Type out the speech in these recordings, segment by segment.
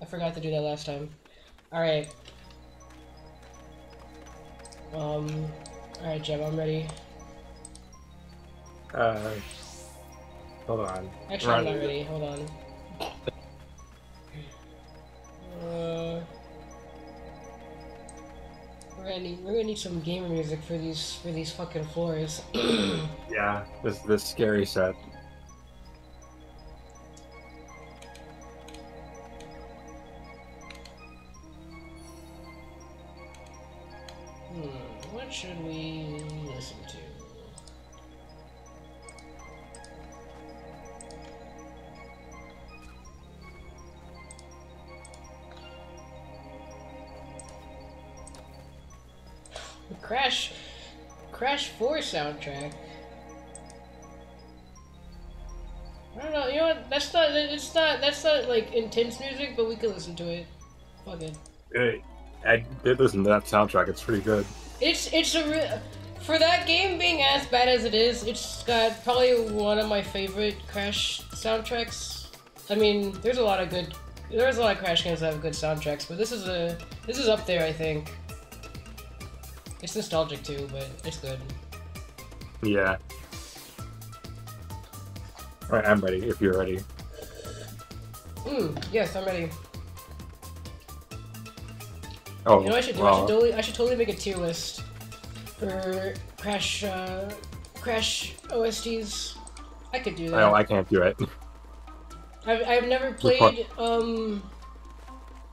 I forgot to do that last time. Alright. Um, alright, Jeb, I'm ready. Uh, hold on. Actually, I'm not ready. Hold on. Uh, we're gonna need we're gonna need some gamer music for these for these fucking floors. Yeah, this this scary set. Soundtrack. I don't know. You know what? That's not. It's not. That's not like intense music, but we can listen to it. Fuck it. Hey, I did listen to that soundtrack. It's pretty good. It's it's a re- for that game being as bad as it is. It's got probably one of my favorite Crash soundtracks. I mean, there's a lot of good. There's a lot of Crash games that have good soundtracks, but this is a this is up there. I think. It's nostalgic too, but it's good. Yeah. All right, I'm ready. If you're ready. Mm, yes, I'm ready. Oh, You know what I should do? I should totally, I should totally make a tier list for Crash, uh, Crash OSTs. I could do that. I, I can't do it. I've, I've never played um,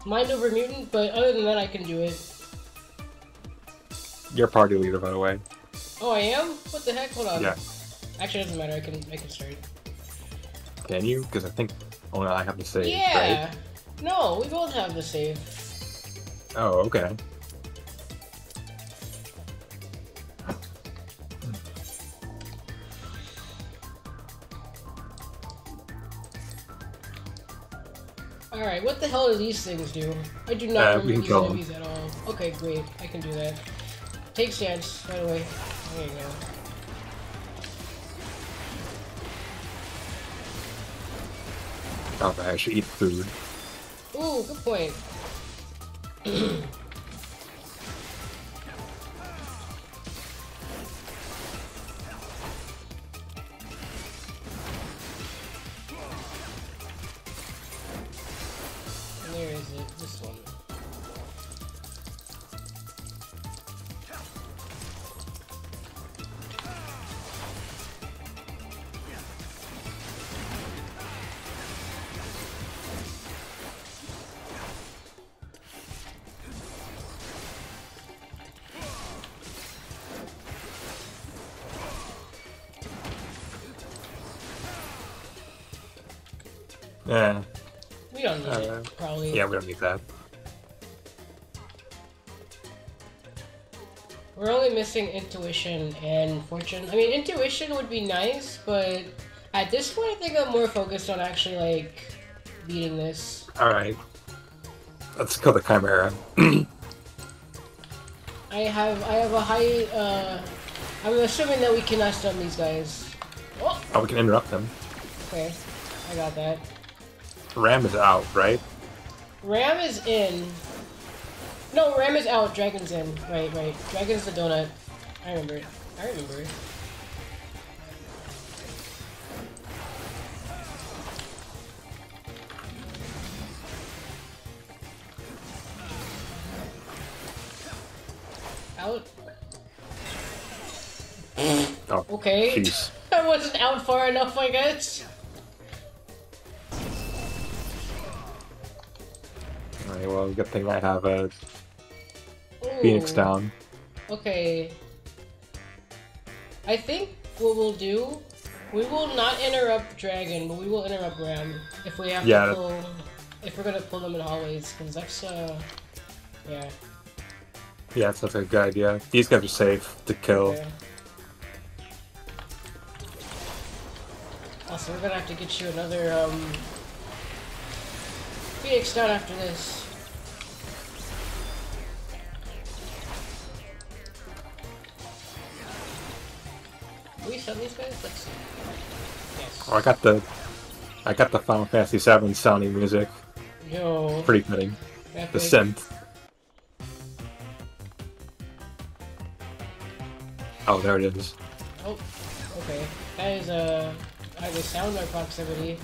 Mind Over Mutant, but other than that, I can do it. You're party leader, by the way. Oh, I am? What the heck? Hold on. Yeah. Actually, it doesn't matter. I can I can start. Can you? Because I think only I have to save. yeah. Right? No, we both have the save. Oh, okay. All right. What the hell do these things do? I do not Uh, remember these enemies at all. Okay, great. I can do that. Take stance, by the way. There you go. Oh, I should eat food. Ooh, good point. Yeah, that. We're only missing intuition and fortune. I mean, intuition would be nice, but at this point, I think I'm more focused on actually like beating this. All right. Let's kill the Chimera. I have I have a high. Uh, I'm assuming that we cannot stun these guys. Oh, Oh, we can interrupt them. okay, I got that. Ram is out, right? Ram is in. No, Ram is out. Dragon's in. Right, right. Dragon's the donut. I remember it. I remember it. Out. Oh, Okay. I wasn't out far enough, I guess. Right. Well, good thing I have a Phoenix down. Okay. I think what we'll do, we will not interrupt Dragon, but we will interrupt Ram if we have Yeah, to pull, if we're gonna pull them in hallways, because that's uh, yeah. Yeah, that's, that's a good idea. These guys are safe to kill. Okay. Also, we're gonna have to get you another um, Phoenix down after this. We stun these guys? Let's. Yes. Oh, I got the, I got the Final Fantasy VII sounding music. Yo. Pretty fitting. epic. The synth. Oh, there it is. Oh, okay. That is uh, either sound or proximity.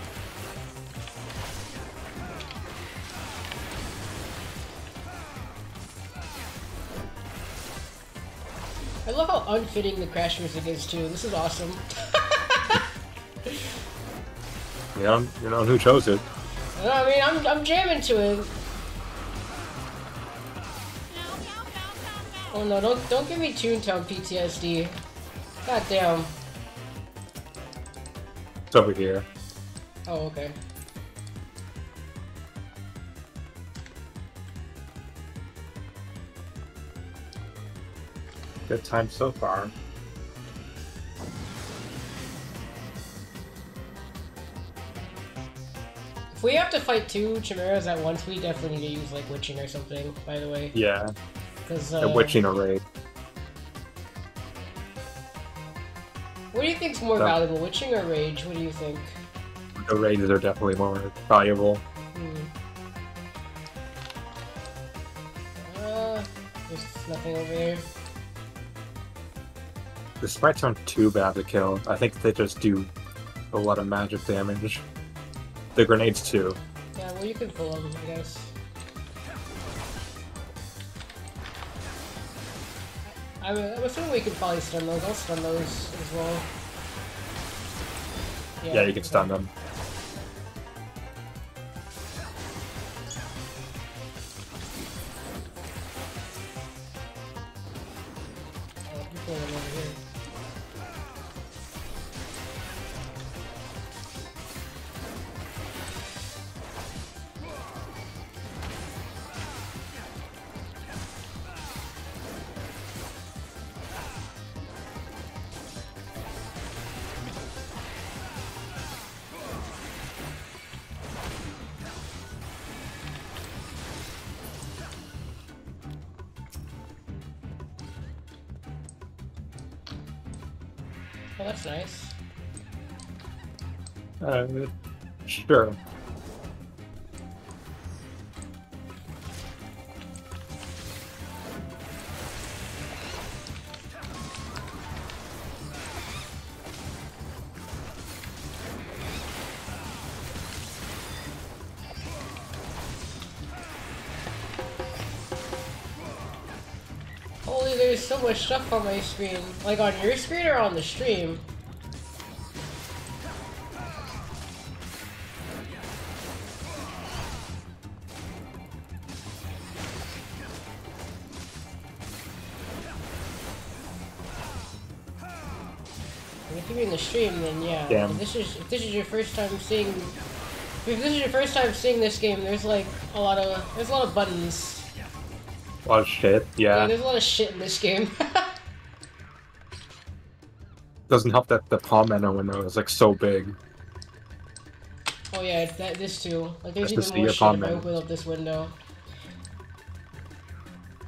I love how unfitting the crash music is too. This is awesome. You know, you know who chose it. I mean, I'm, I'm jamming to it. Oh no, don't don't give me Toontown PTSD. God damn. It's over here. Oh, okay. Good time so far. If we have to fight two chimeras at once, we definitely need to use like witching or something. By the way, Yeah, because the uh, witching array. What do you think's more The- valuable, witching or rage? What do you think? The rages are definitely more valuable. Hmm. Uh, there's nothing over there. The sprites aren't too bad to kill. I think they just do a lot of magic damage. The grenades too. Yeah, well, you can pull them, I guess. I- I'm, assuming we can probably stun those. I'll stun those as well. Yeah, you can stun them. Oh, that's nice. Uh, sure. So much stuff on my screen. Like on your screen or on the stream? If you're in the stream, then yeah. Damn. If this is if this is your first time seeing, if this is your first time seeing this game, there's like a lot of there's a lot of buttons. A lot of shit. Yeah, Yeah. there's a lot of shit in this game. Doesn't help that the palm menu window is like so big. Oh yeah, that this too. Like there's to even more shit if I open up this window.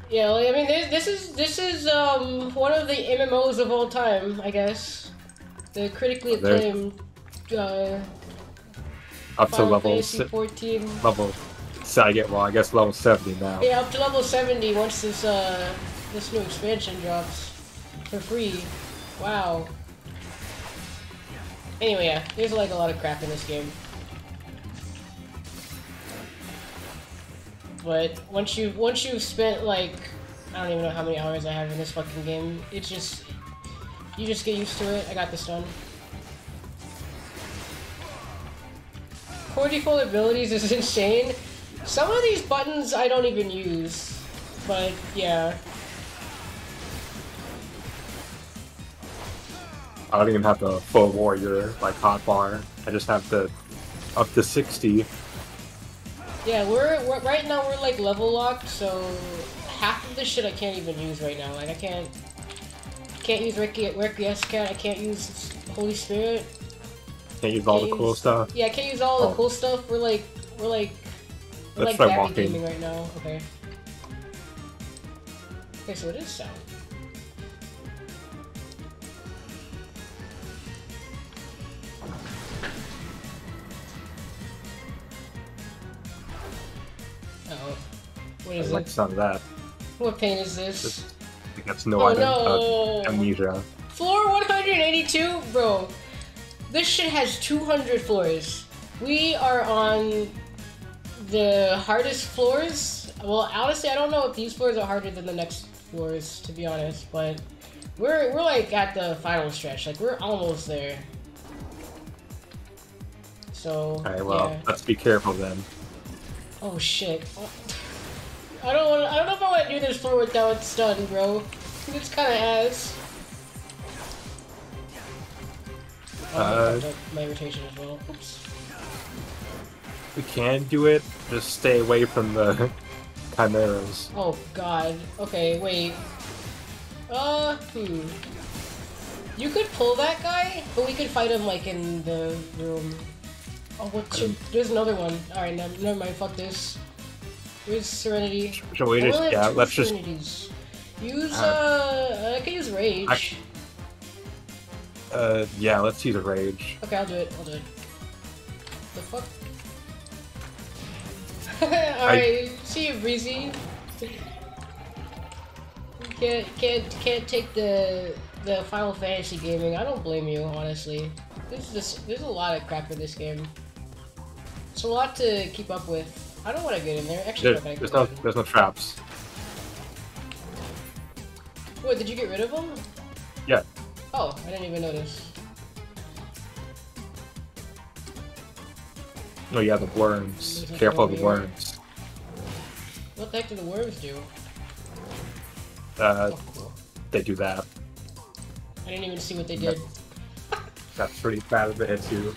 Yeah, like, I mean, this, this is this is um one of the MMOs of all time, I guess. The critically acclaimed uh, Up to level Fantasy 14. level. So I get well, I guess level seventy now. Yeah, up to level 70 once this uh this new expansion drops for free. Wow. Anyway, yeah, there's like a lot of crap in this game. But once you once you've spent like I don't even know how many hours I have in this fucking game, it's just you just get used to it. I got this done. Core default abilities is insane. Some of these buttons I don't even use, but yeah. I don't even have the full warrior like hotbar. I just have the up to sixty. Yeah, we're, we're right now we're like level locked, so half of the shit I can't even use right now. Like I can't can't use Ricky Ricky Cat. I can't use Holy Spirit. Can't use all the Can't cool use- stuff. Yeah, I can't use all the Oh. cool stuff. We're like we're like we're Let's like try walking. right now. Okay. Okay, so it is sound. Oh. What I like it? of that. What pain is this? I think that's no Oh idea. Uh, no! amnesia. Floor 182? Bro, this shit has 200 floors. We are on the hardest floors. Well, honestly, I don't know if these floors are harder than the next floors, to be honest, but we're, we're like at the final stretch. Like, we're almost there. So, Alright, well, yeah. let's be careful then. Oh shit. I don't want. I don't know if I want to do this floor without stun, bro. It's kind of ass. Uh, my rotation as well. Oops. We can do it, just stay away from the chimeras. Oh god. Okay, wait. Uh, hmm. You could pull that guy, but we could fight him like in the room. Oh, what should? There's another one. All right, never, mind. Fuck this. Where's Serenity? Shall we just, yeah, let's just, Use Uh, uh, I can use rage. I- uh, yeah, let's use a rage. Okay, I'll do it. I'll do it. The fuck? Alright, see you, Breezy. Can't can't can't take the the Final Fantasy gaming. I don't blame you, honestly. There's just there's a lot of crap in this game. It's a lot to keep up with. I don't want to get in there. Actually, There, there's no, there's no traps. What? Did you get rid of them? Yeah. Oh, I didn't even notice. No, yeah, the worms. Careful of the worms. What the heck do the worms do? Uh, Oh, they do that. I didn't even see what they did. That's pretty bad if it hits you.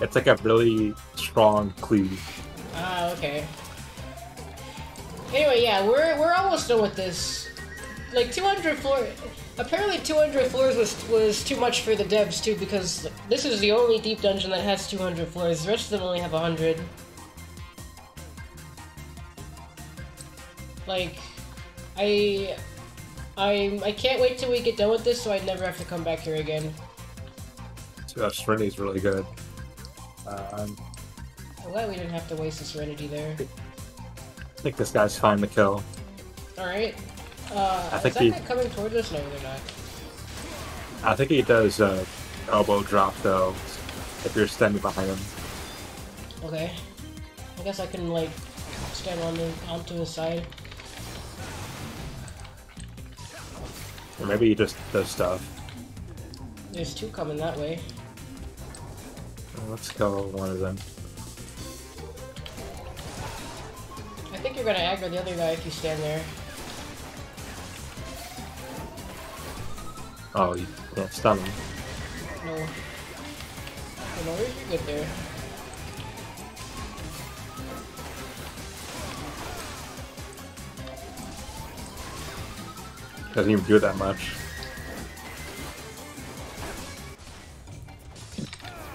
It's like a really strong cleave. Ah, okay. Anyway, yeah, we're we're almost done with this. Like 200 floor. Apparently, 200 floors was was too much for the devs too, because this is the only deep dungeon that has 200 floors. The rest of them only have 100. Like, I, I, I can't wait till we get done with this, so I never have to come back here again. So uh, Serenity's really good. Um, I'm glad we didn't have to waste the serenity there. I think this guy's fine to kill. All right. Uh, I is think that he- guy coming towards us? No, they're not. I think he does uh, elbow drop though, if you're standing behind him. Okay. I guess I can like stand on the onto his side. Or maybe he just does stuff. There's two coming that way. Uh, Let's kill one of them. I think you're gonna aggro the other guy if you stand there. Oh, you can't stun him. No. No, you're good there. Doesn't even do that much.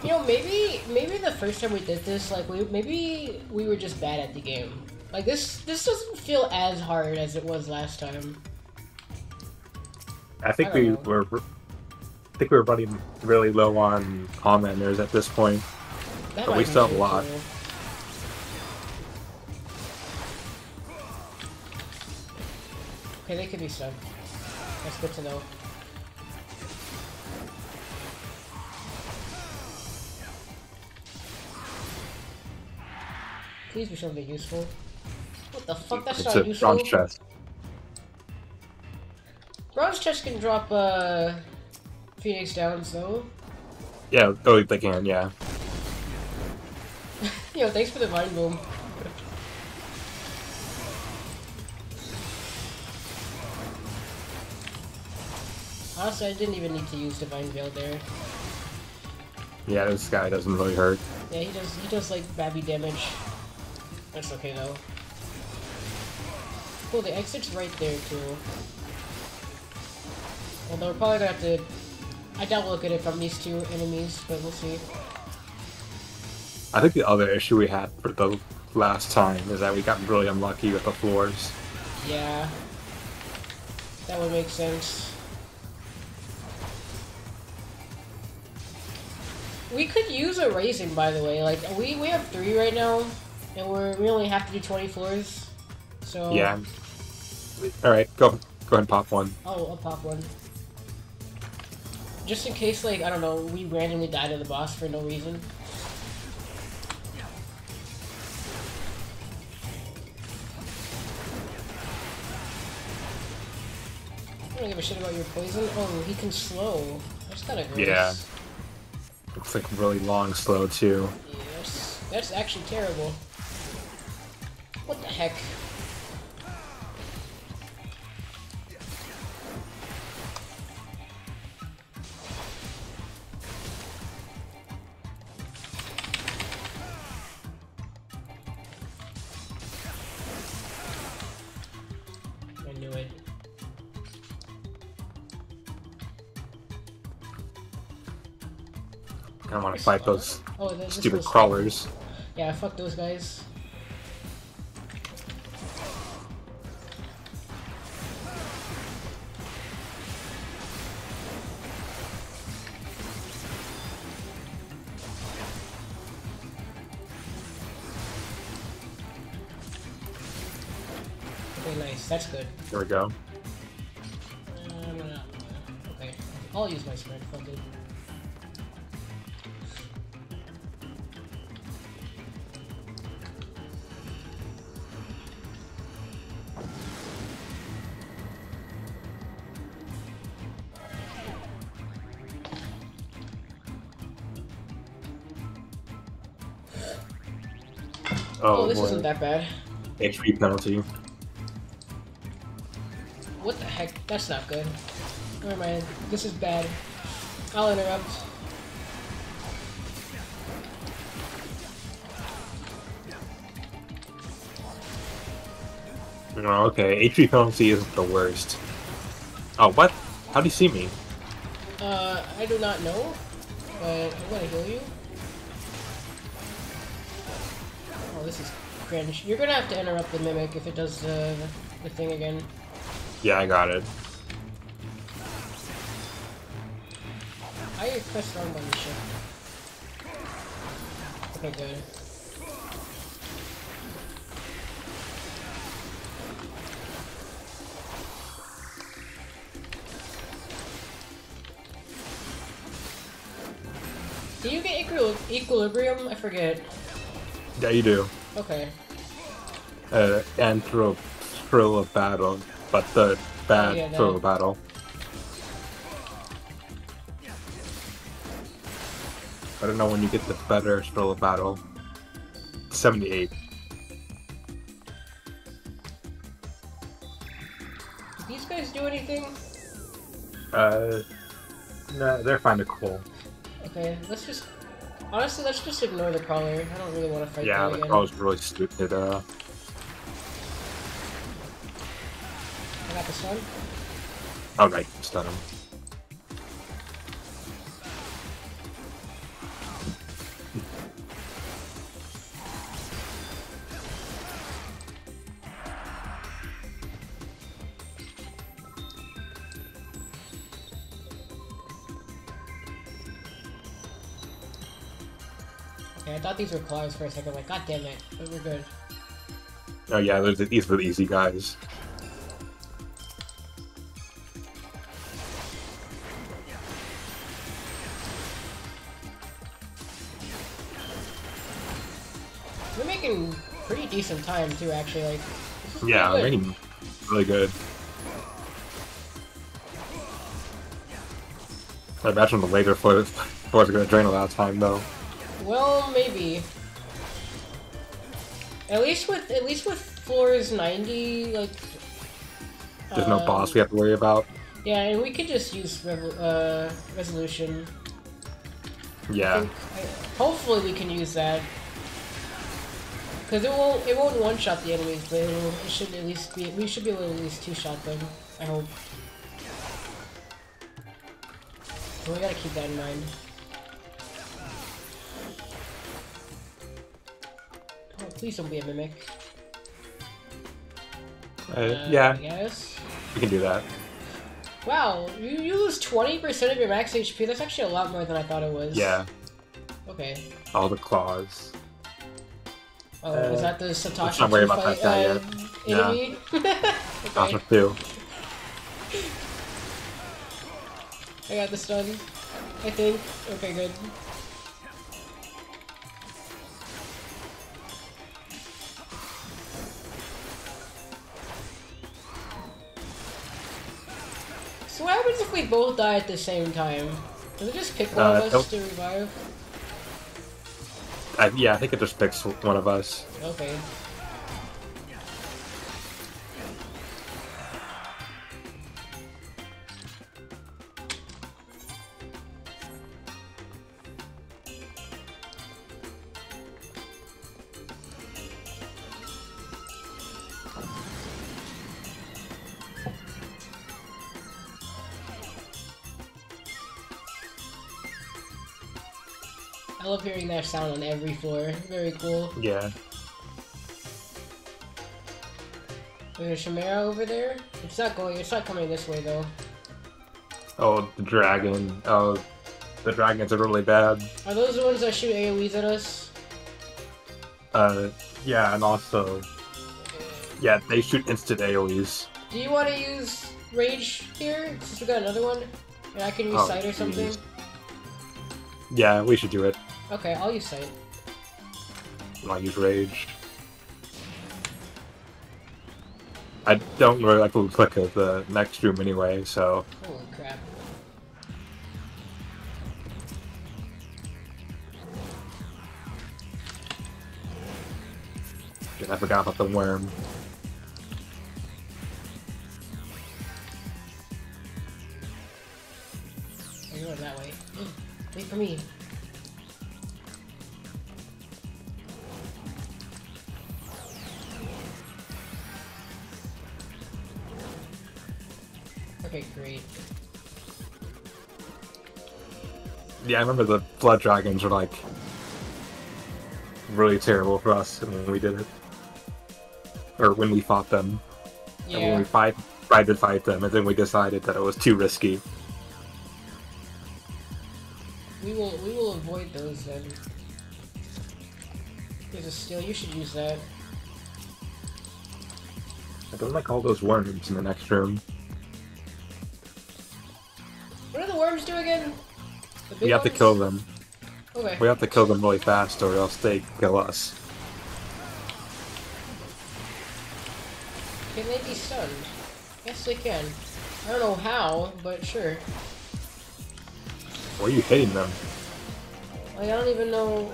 You know, maybe maybe the first time we did this, like we maybe we were just bad at the game. Like this this doesn't feel as hard as it was last time. I think I we know. were. I think we were running really low on pomanders at this point. That But we still have a lot. Okay, they could be stuck. That's good to know. Please be something useful. What the fuck? That's it's not a useful. bronze chest. Bronze chest can drop uh Phoenix Downs though. Yeah, oh, they can, yeah. Yo, thanks for the vine boom. Honestly, I didn't even need to use Divine Veil there. Yeah, this guy doesn't really hurt. Yeah, he does. He does like babby damage. That's okay though. Cool. The exit's right there too. Although we're probably gonna have to. I doubt we'll get it from these two enemies, but we'll see. I think the other issue we had for the last time is that we got really unlucky with the floors. Yeah. That would make sense. We could use a raising, by the way. Like we we have three right now, and we're we only have to do 20 floors. So Yeah. All right, go go ahead and pop one. Oh, I'll pop one. Just in case, like, I don't know, we randomly die to the boss for no reason. I don't give a shit about your poison. Oh, he can slow. That's kind of gross. Yeah. Looks like really long, slow too. Yes. That's actually terrible. What the heck? Fight those Oh, stupid crawlers. Yeah, fuck those guys. Okay, nice. That's good. There we go. Um, uh, okay, I'll use my sprint. Fuck it. Isn't that bad. HP penalty. What the heck? That's not good. Never mind. This is bad. I'll interrupt. Oh, okay, HP penalty isn't the worst. Oh, what? How do you see me? Uh, I do not know, but I'm gonna heal you. Oh, this is cringe. You're gonna have to interrupt the mimic if it does the, the thing again. Yeah, I got it. I pressed wrong button shit. Okay, good. Do you get equil equilibrium? I forget. Yeah, you do. Okay. Uh, and throw thrill of battle, but the bad Oh, yeah, thrill that- of battle. I don't know when you get the better thrill of battle. Seventy-eight. Do these guys do anything? Uh, no, they're kind of cool. Okay, let's just... Honestly, let's just ignore the crawler. I don't really want to fight Yeah, that the crawler's really stupid. Uh, I got this one. oh right, stun him. Thought these were claws for a second. Like, god damn it. But we're good. Oh yeah, those- these are the easy guys. We're making pretty decent time, too, actually. Like, Yeah, they're making really good. I imagine the later floors, floors are going to drain a lot of time though. Well, maybe. At least with at least with floors 90, like. There's no um, boss we have to worry about. Yeah, and we could just use uh, resolution. I Yeah, think- I- hopefully, we can use that. Because it won't it won't one shot the enemies, but it'll, it should at least be we should be able to at least two shot them. I hope. So we gotta keep that in mind. Please don't be a mimic. uh, yeah, Yes. we can do that. Wow, you, you lose 20% of your max HP? That's actually a lot more than I thought it was. Yeah, Okay. all the claws. Oh, is Uh, that the Satoshi not worry 2 about fight, that guy uh, yet. enemy? okay, too. I got the stun. I think. Okay, good. What happens if we both die at the same time? Does it just pick one Uh, of us nope. to revive? I, yeah, I think it just picks one of us. Okay. Hearing that sound on every floor. Very cool. Yeah. There's a Chimera over there. It's not going. It's not coming this way though. Oh, the dragon. Oh, the dragons are really bad. Are those the ones that shoot AOE's at us? Uh, yeah, and also, yeah, they shoot instant AoEs. Do you want to use Rage here? Since we got another one, and I can use Oh, Sight or something. jeez. Yeah, we should do it. Okay, I'll use Sight. I'll use rage. I don't really like the click of the next room anyway, so Holy crap! I forgot about the worm. I'm going that way. Wait for me. Okay, great. Yeah, I remember the blood dragons were like really terrible for us when we did it, or when we fought them. And when we fight, tried to fight them, and then we decided that it was too risky. We will we will avoid those then. There's a steel, you should use that. I don't like all those worms in the next room. What do the worms do again? We have to kill them. Okay. We have to kill them really fast, or else they kill us. Can they be stunned? Yes, they can. I don't know how, but sure. Where are you hitting them? Like, I don't even know.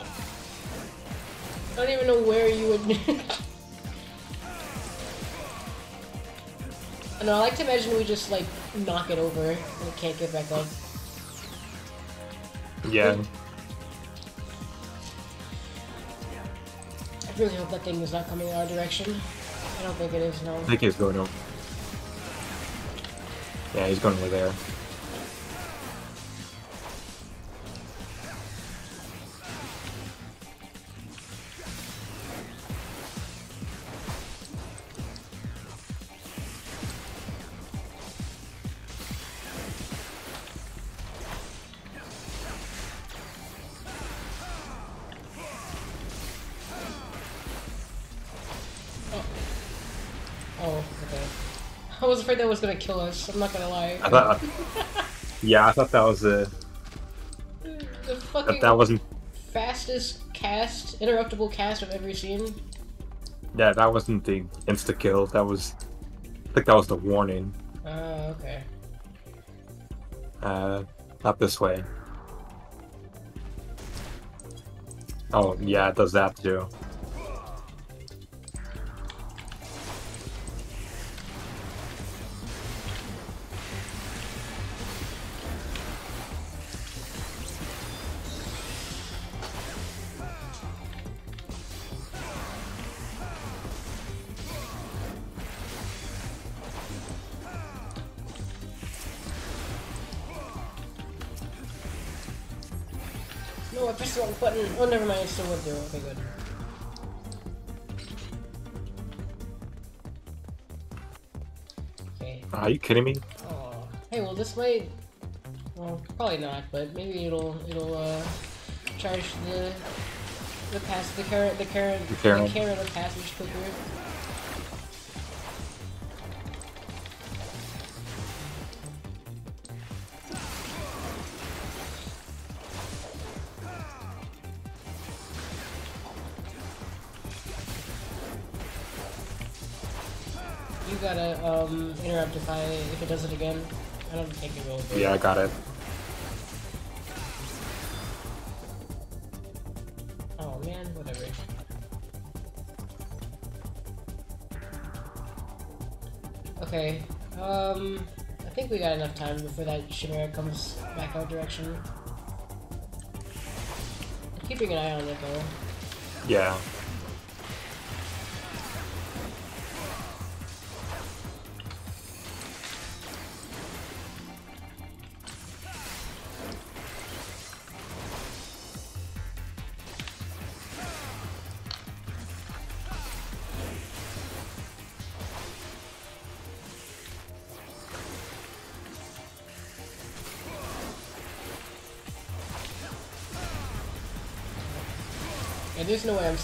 I don't even know where you would. I. I like to imagine we just like knock it over and it can't get back up. Yeah, I really hope that thing is not coming our direction. I don't think it is. No. I think he's going over. Yeah, he's going over there. That was gonna kill us. I'm not gonna lie. I thought. yeah, I thought that was a. the fucking That, wasn't. fastest cast, interruptible cast I've ever seen. Yeah, that wasn't the insta kill. That was. I think that was the warning. Ah, okay. Uh, not this way. Oh yeah, it does that too. Never mind. Still went through. Okay, good. Okay. Are you kidding me? Oh. Hey, well, this might. Well, probably not, but maybe it'll it'll uh charge the the pass, the current, the current, The Cairn. the passage quicker. Does it again. I don't think it will. but- Yeah, I got it. Oh man, whatever. Okay, um, I think we got enough time before that Chimera comes back our direction. I'm keeping an eye on it though. Yeah. Yeah,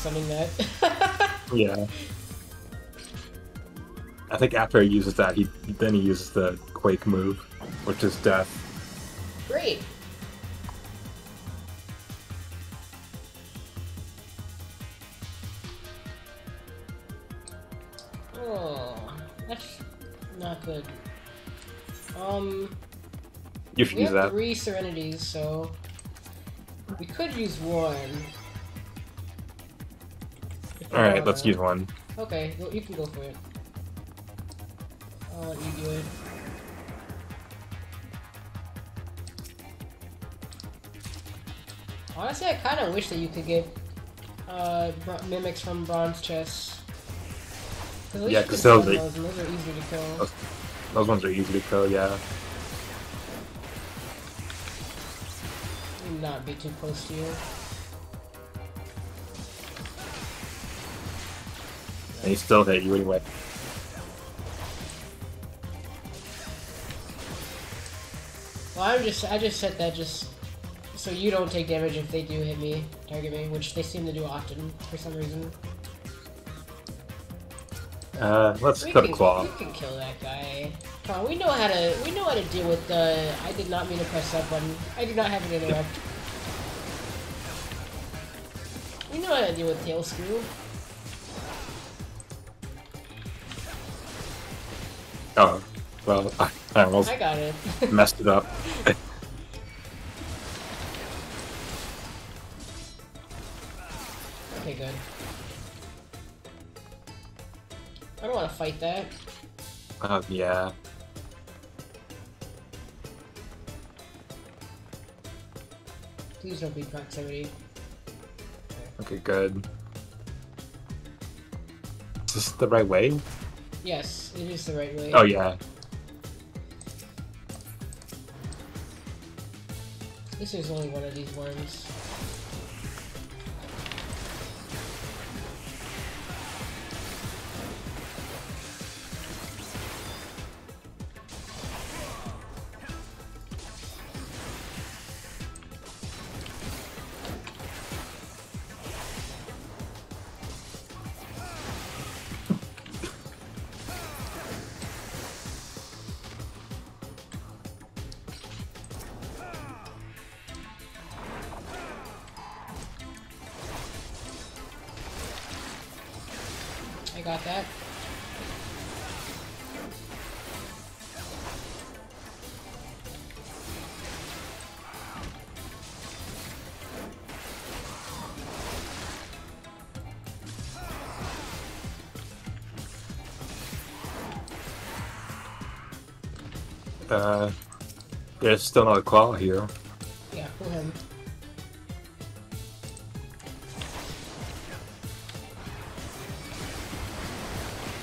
there's no way I'm stunning that. Yeah. I think after he uses that, he then he uses the Quake move, which is death. Great. Oh, that's not good. Um, You should we use have that. three Serenities, so we could use one. If we Alright, let's use one. Okay, well, you can go for it. I'll let you do it. Honestly, I kind of wish that you could get uh, mimics from bronze chests. Cause Yeah, you 'cause can those those, are easier to kill. Those- Those ones are easy to kill, yeah. Not be too close to you. He still hit you anyway. Well, I'm just I just set that just so you don't take damage if they do hit me, target me, which they seem to do often for some reason. Uh, let's We cut a claw. we can kill that guy. Come on, we know how to we know how to deal with the. I did not mean to press that button. I do not have an interrupt. We know how to deal with tail screw. Oh, well, I, I almost I got it. messed it up. okay, good. I don't want to fight that. Uh, yeah. Please don't be proximity. Okay, good. Is this the right way? Yes, it is the right way. Oh, yeah. This is only one of these worms. Uh, there's still another claw here. Yeah, pull him.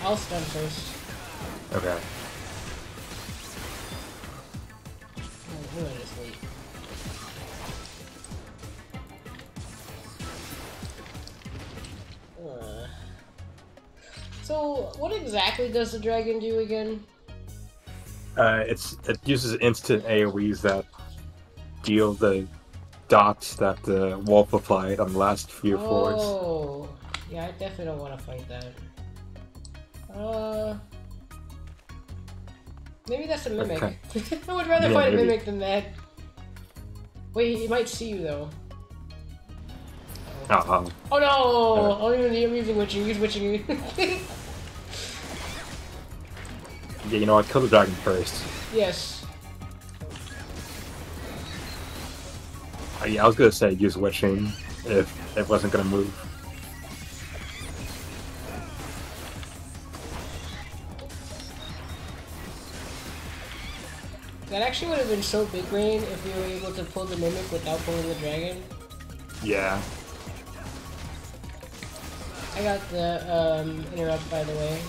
I'll stun first. Okay. Oh. Uh. So, what exactly does the dragon do again? Uh, it's it uses instant AoEs that deal the dots that the wolf applied on the last few floors. Oh, yeah, I definitely don't want to fight that. Uh, maybe that's a mimic. Okay. I would rather Yeah, fight a mimic than that. Wait, he might see you though. Uh-huh. Oh no! I'm even I'm using witching. Use witching. Yeah, you know what? Kill the dragon first. yes. Uh, yeah, I was gonna say use witching if it wasn't gonna move. That actually would have been so big brain if we were able to pull the mimic without pulling the dragon. Yeah. I got the um, interrupt by the way.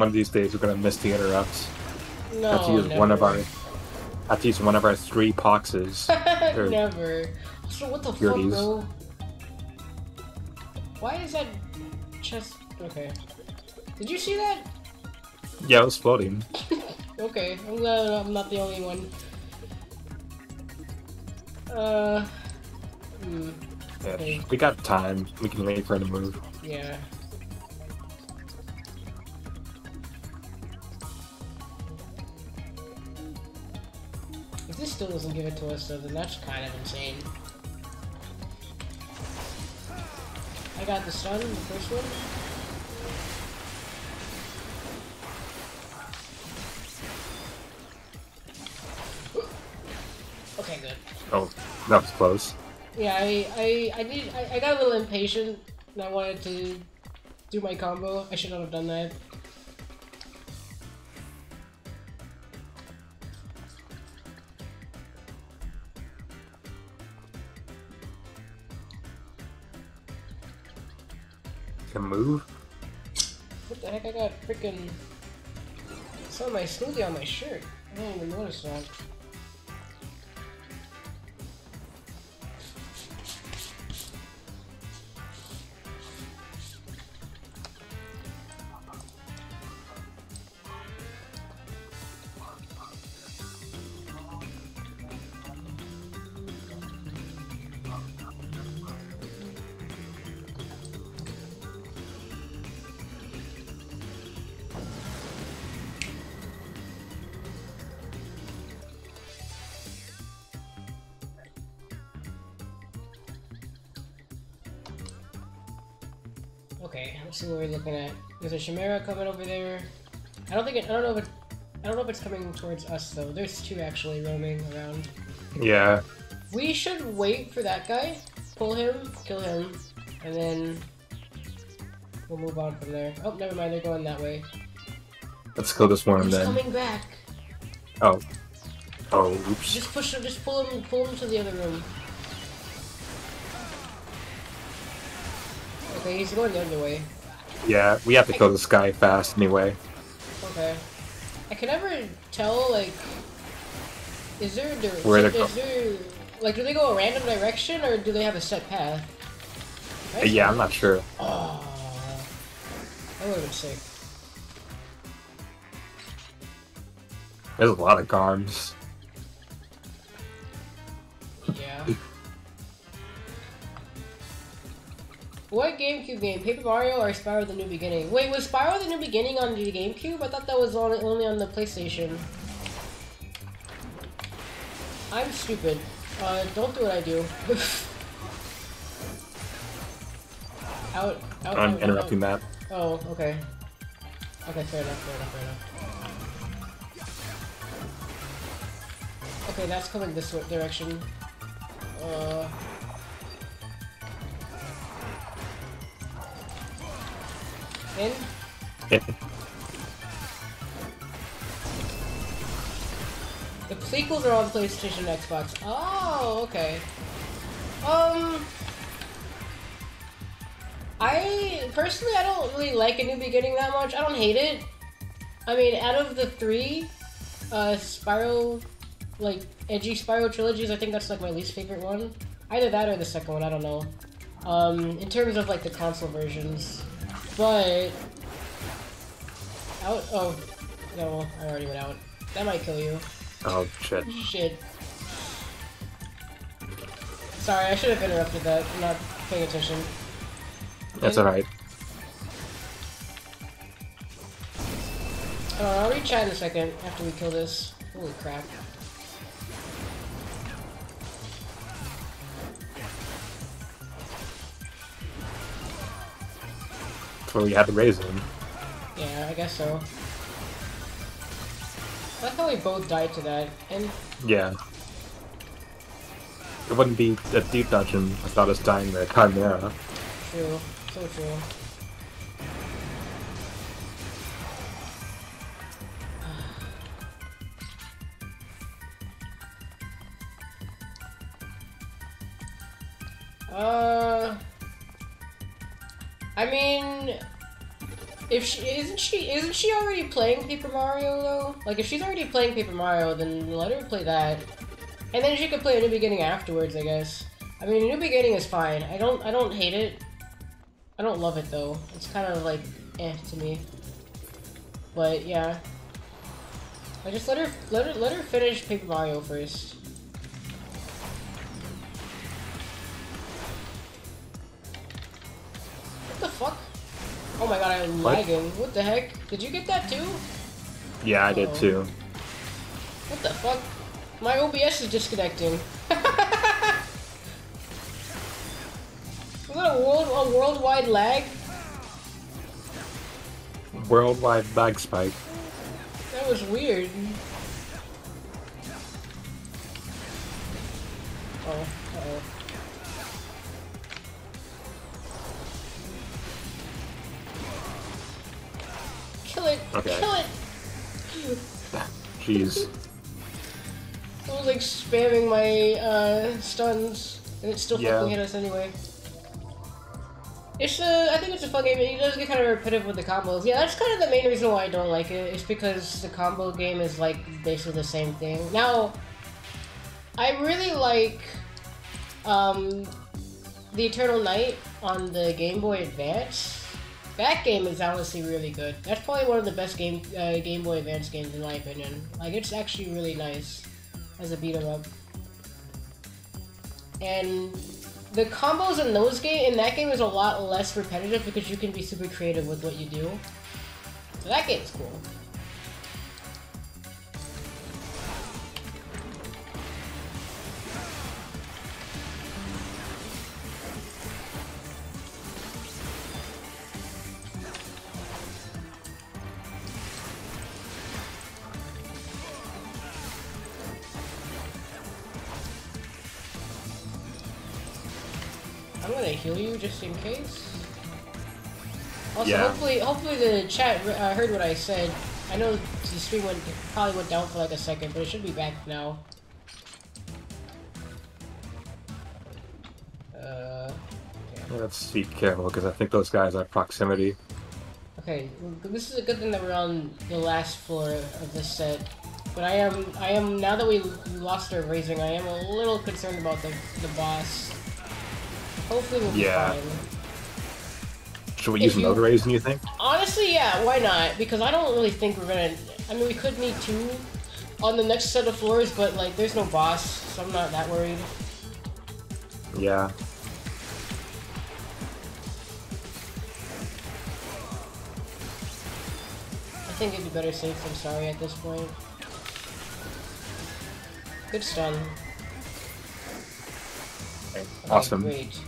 One of these days we're gonna miss the interrupts. No, have to use one of our have to use one of our three poxes. Never. So what the fuck, bro? Why is that chest? Okay. Did you see that? Yeah, it was floating. Okay, I'm glad I'm not the only one. Uh. Hmm. Yeah, Okay. we got time. We can wait for her to move. Yeah. Still doesn't give it to us, so then that's kind of insane. I got the stun, the first one. Okay, good. Oh, that was close. Yeah, I I I need I, I got a little impatient and I wanted to do my combo. I should not have done that. Can move. What the heck? I got freaking some of my smoothie on my shirt. I didn't even notice that. Looking at. There's a Chimera coming over there. I don't think it, I don't know if it, I don't know if it's coming towards us though. There's two actually roaming around. Yeah. We should wait for that guy, pull him, kill him, and then we'll move on from there. Oh, never mind. They're going that way. Let's kill this one He's then. coming back. Oh. Oh, oops. Just push him. Just pull him. Pull him to the other room. Okay, he's going the other way. Yeah, we have to kill this guy fast anyway. Okay. I can never tell, like, is there, there Where is they go- there, like, do they go a random direction or do they have a set path? Uh, Yeah, I'm not sure. Oh, that would have been sick. There's a lot of Garms. GameCube game? Paper Mario or Spyro the New Beginning? Wait, was Spyro the New Beginning on the GameCube? I thought that was on, only on the PlayStation. I'm stupid. Uh, don't do what I do. out, out, I'm out, interrupting out. that. Oh, okay. Okay, fair enough, fair enough, fair enough. Okay, that's coming this direction. Uh... In? The sequels are on PlayStation and Xbox. Oh, okay. Um... I personally I don't really like a new beginning that much. I don't hate it. I mean, out of the three, uh, Spyro, like edgy Spyro trilogies, I think that's like my least favorite one. Either that or the second one. I don't know. Um, in terms of like the console versions, but out. Oh, no, I already went out. That might kill you. Oh shit. Shit. Sorry, I should have interrupted that. I'm not paying attention. That's alright. Oh, uh, I'll reach out in a second after we kill this. Holy crap. Where we had to raise him. Yeah, I guess so. I thought we both died to that, and Yeah. It wouldn't be a deep dungeon without us dying the Chimera. true, so true. She isn't she isn't she already playing Paper Mario though? Like if she's already playing Paper Mario, then let her play that, and then she could play a New Beginning afterwards, I guess. I mean, a New Beginning is fine. I don't I don't hate it. I don't love it though. It's kind of like eh to me. But yeah, I just let her let her let her finish Paper Mario first. Oh my god, I'm What? lagging. What the heck? Did you get that too? Yeah, I did Uh-oh. too. What the fuck? My OBS is disconnecting. Was that a world a worldwide lag? Worldwide lag spike. That was weird. Oh, Okay. Kill it! Jeez. I was like spamming my uh, stuns, and it still Yeah. fucking hit us anyway. It's uh, I think it's a fun game. It does get kind of repetitive with the combos. Yeah, that's kind of the main reason why I don't like it. It's because the combo game is like basically the same thing. Now, I really like um, the Eternal Night on the Game Boy Advance. That game is honestly really good. That's probably one of the best game uh, Game Boy Advance games in my opinion. Like it's actually really nice as a beat 'em up. And the combos in those game in that game is a lot less repetitive because you can be super creative with what you do. So that game's cool. Just in case. Also, Yeah. hopefully, hopefully the chat uh, heard what I said. I know the stream went probably went down for like a second, but it should be back now. Uh, Let's be careful because I think those guys are proximity. okay, well, this is a good thing that we're on the last floor of this set. But I am, I am now that we lost our raising, I am a little concerned about the the boss. Hopefully, we'll be Yeah. fine. Should we If use you- another raise, do you think? Honestly, yeah, why not? Because I don't really think we're gonna. I mean, we could need two on the next set of floors, but like, there's no boss, so I'm not that worried. Yeah. I think it'd be better safe than sorry at this point. Good stun. Okay, Okay, Awesome. Great.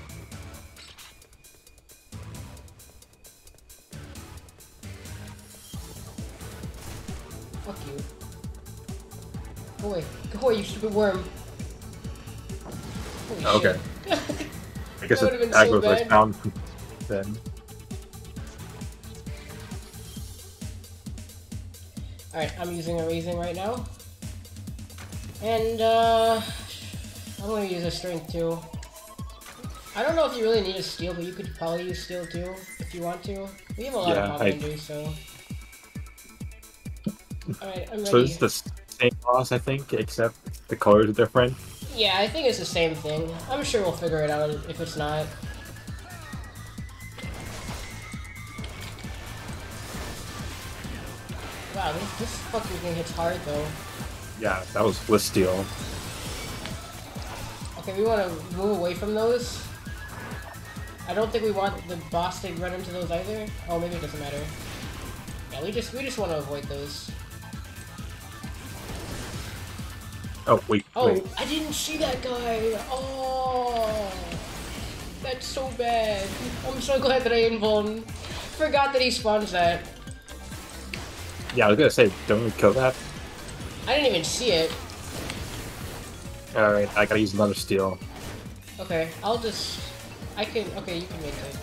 Away. Go away, you stupid worm. Holy Okay. shit. I guess That it would've so bad. down then. Alright, I'm using a raising right now. And, uh... I'm gonna use a strength too. I don't know if you really need a steel, but you could probably use steel too, if you want to. We have a lot Yeah, of pop I- so... Alright, I'm ready. So it's the same boss, I think, except the colors are different. Yeah, I think it's the same thing. I'm sure we'll figure it out if it's not. Wow, this, this fucking thing hits hard though. Yeah, that was Bliss Steel. Okay, we want to move away from those. I don't think we want the boss to run into those either. Oh, maybe it doesn't matter. Yeah, we just we just want to avoid those. Oh, wait, Oh, wait. I didn't see that guy. Oh, that's so bad. I'm so glad that I invuln. Forgot that he spawns that. Yeah, I was gonna say, don't we kill that? I didn't even see it. Alright, I gotta use another steel. Okay, I'll just. I can. Okay, you can make it.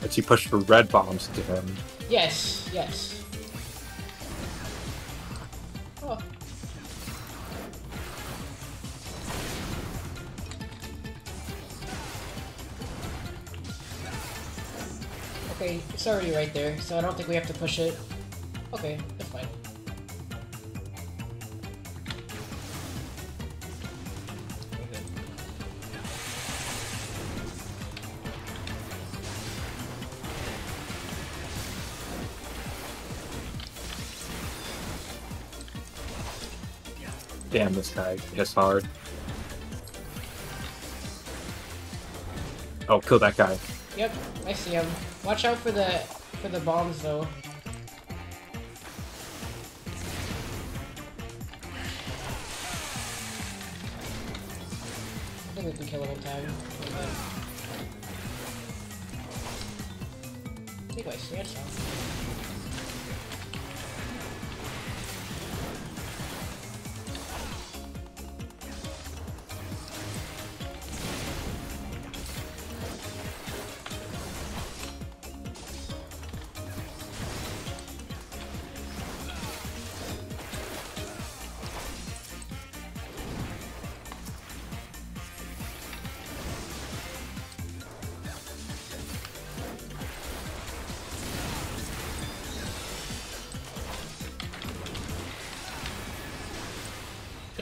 Let's you push for red bombs to him. Yes, yes. Okay, it's already right there, so I don't think we have to push it. Okay, that's fine. Damn, this guy hits hard. Oh, kill that guy. Yep, I see him. Watch out for the for the bombs though. I think we can kill him in time. Take my stance off.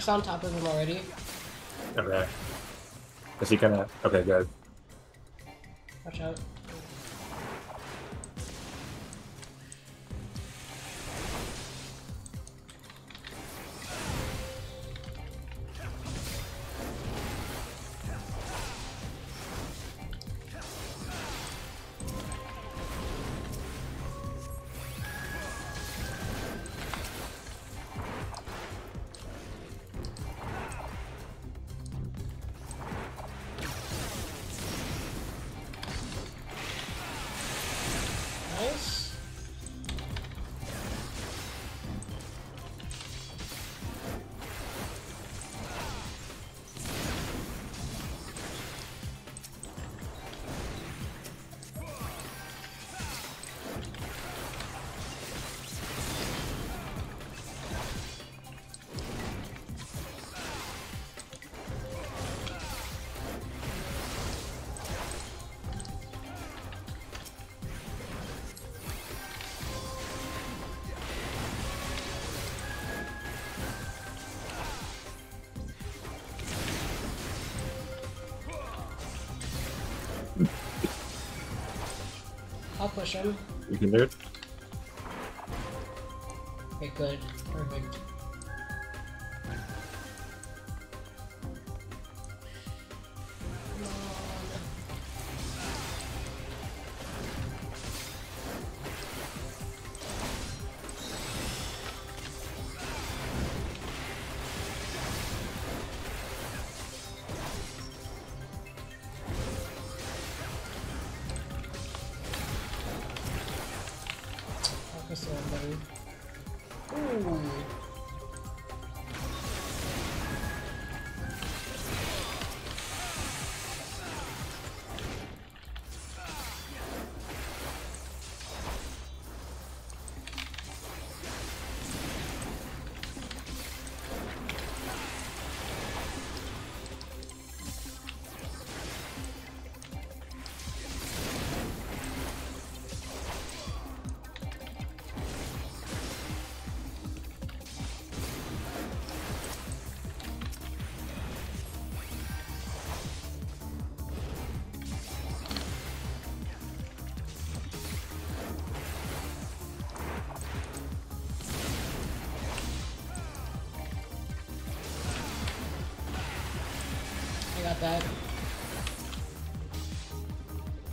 It's on top of him already. Okay. Is he gonna... Okay, good. Watch out. I'll push him. You can do it? Okay, good. That.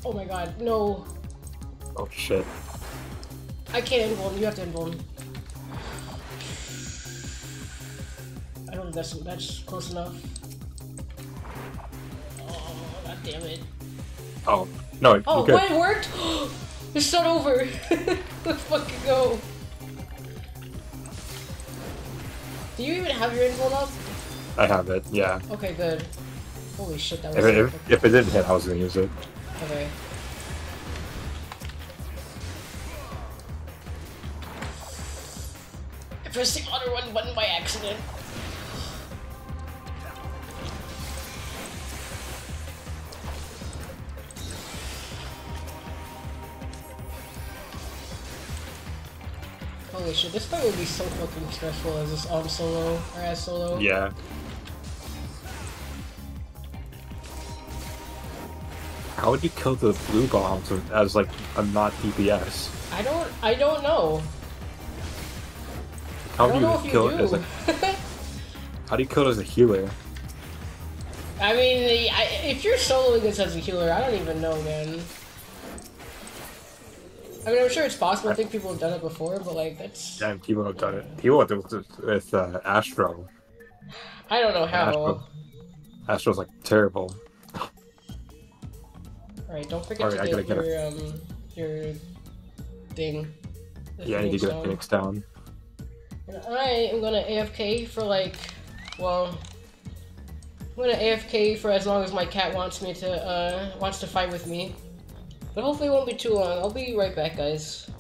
Oh my god, no. Oh shit. I can't invuln, you have to invuln. I don't think that's, that's close enough. Oh, god damn it. Oh no, Oh, you're what? It worked? it's not over. Let's fucking go. Do you even have your invuln up? I have it. Yeah. Okay, good. Holy shit, that If it, if, if it didn't hit, I was gonna use it. Okay. I pressed the auto run button by accident. Holy shit, this fight would be so fucking stressful as this on solo or as solo. Yeah. How would you kill the blue bombs as like a not DPS? I don't I don't know. How do you if you kill do. it as like how do you kill it as a healer? I mean, I, if you're soloing this as a healer, I don't even know, man. I mean, I'm sure it's possible. I think people have done it before, but like, that's Damn, people have done it. People have done it with, with uh, Astro. I don't know how. Astro. Astro's like terrible. All right, don't forget Alright, I to gotta get your um your thing. the Yeah, I need to get a Stone. Phoenix down. And I am gonna AFK for like, well, I'm gonna AFK for as long as my cat wants me to, uh, wants to fight with me. But hopefully it won't be too long. I'll be right back, guys.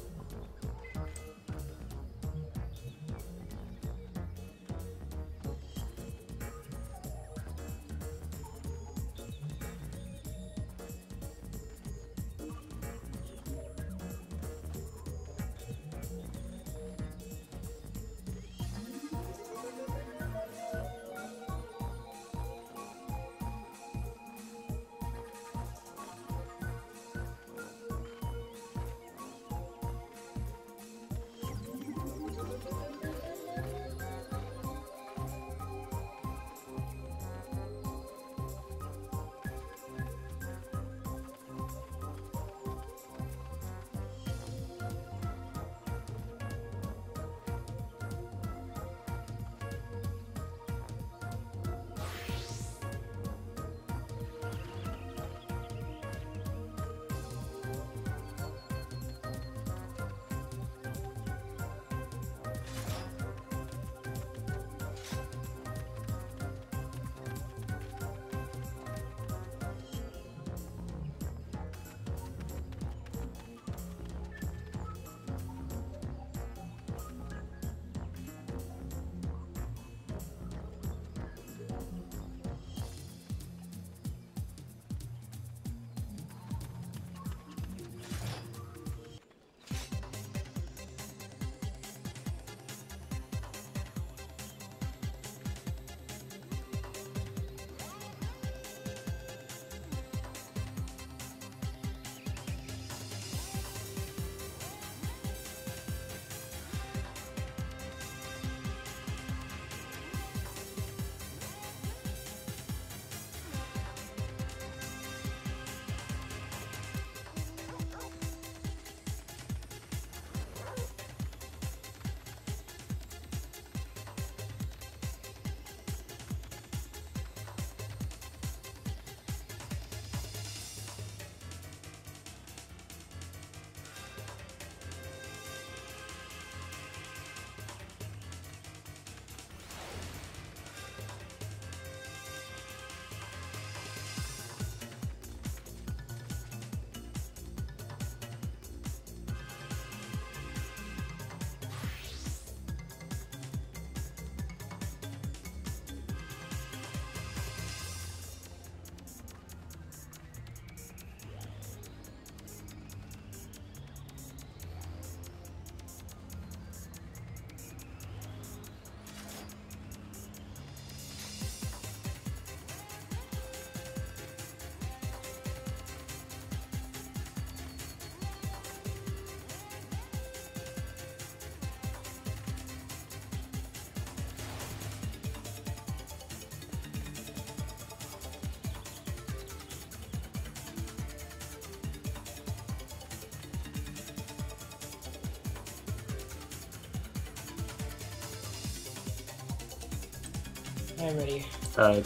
I'm ready. Uh,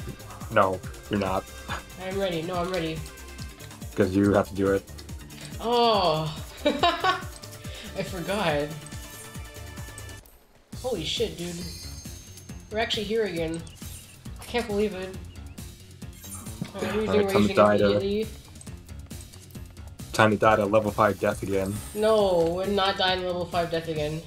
no, you're not, I'm ready. No, I'm ready. because you have to do it. Oh, I forgot. Holy shit, dude. We're actually here again. I can't believe it. Oh, I'm using Alright, time to die to- Time to die to level 5 death again. No, we're not dying level 5 death again.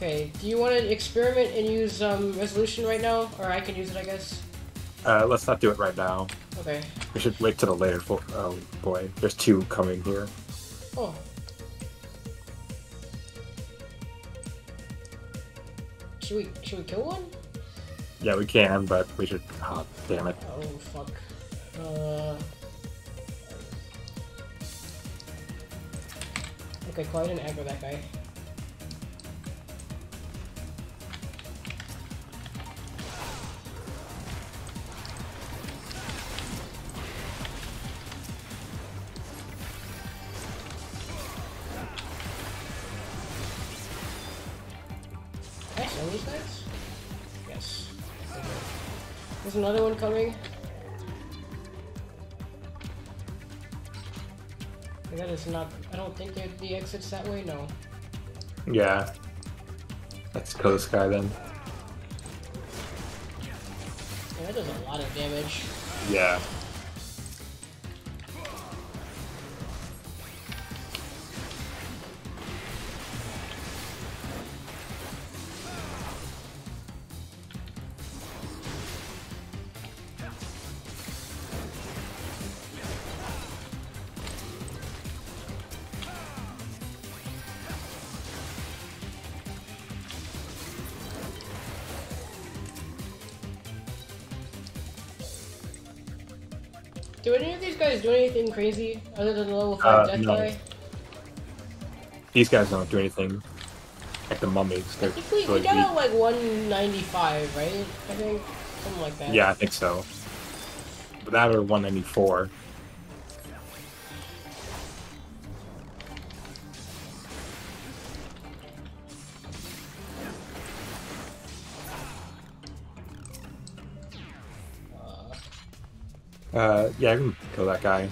Okay, do you want to experiment and use um, resolution right now? Or I can use it, I guess? Uh, let's not do it right now. Okay. We should wait till the later. Fo- oh boy, there's two coming here. Oh. Should we, should we kill one? Yeah, we can, but we should. Oh, damn it. Oh, fuck. Uh... Okay, Clyde and aggro that guy. Exit's that way. No. Yeah. Let's kill this guy then. Yeah, that does a lot of damage. Yeah. Anything crazy other than the level Uh, five death no. guy? These guys don't do anything. Like the mummies. They're think we, we got like 195, right? I think something like that. Yeah, I think so. But that or 194. Uh, Uh, yeah, I can kill that guy.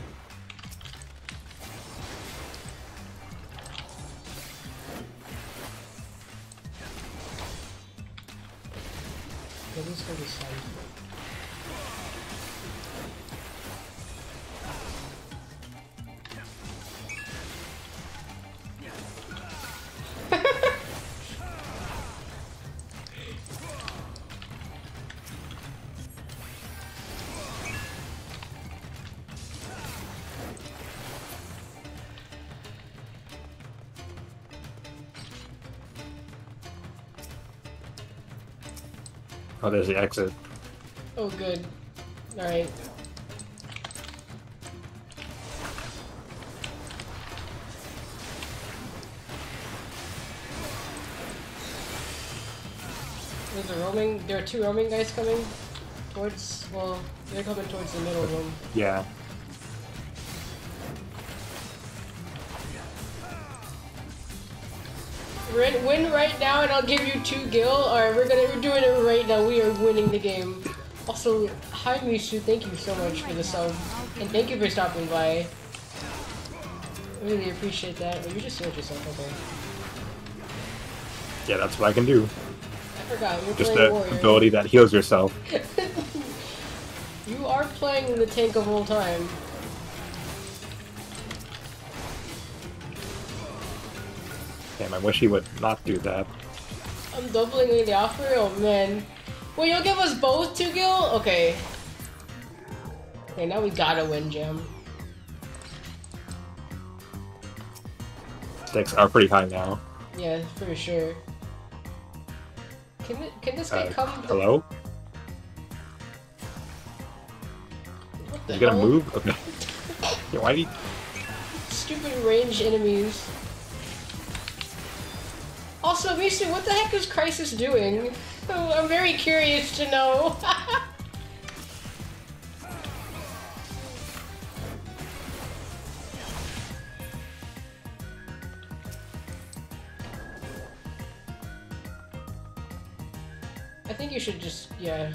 Oh, there's the exit. Oh, good. Alright. There's a roaming. There are two roaming guys coming towards. Well, they're coming towards the middle room. Yeah. Win, win right now, and I'll give you two gil. Alright, we're gonna we're doing it right now. We are winning the game. Also, hi Mishu, thank you so much for the sub, and thank you for stopping by. Really appreciate that. Oh, you just healed yourself. Okay. Yeah, that's what I can do. I forgot you're Just the warrior. ability that heals yourself. You are playing the tank of all time. I wish he would not do that. I'm doubling the offer. Oh man. Well, you'll give us both two gil. Okay. Okay, now we gotta win, Jim. Stakes are pretty high now. Yeah, for sure. Can can this guy Uh, come? hello? What the You gonna move? Okay. Yeah, why do you... Stupid range enemies. Also, Misu, what the heck is Crisis doing? Oh, I'm very curious to know. I think you should just, yeah.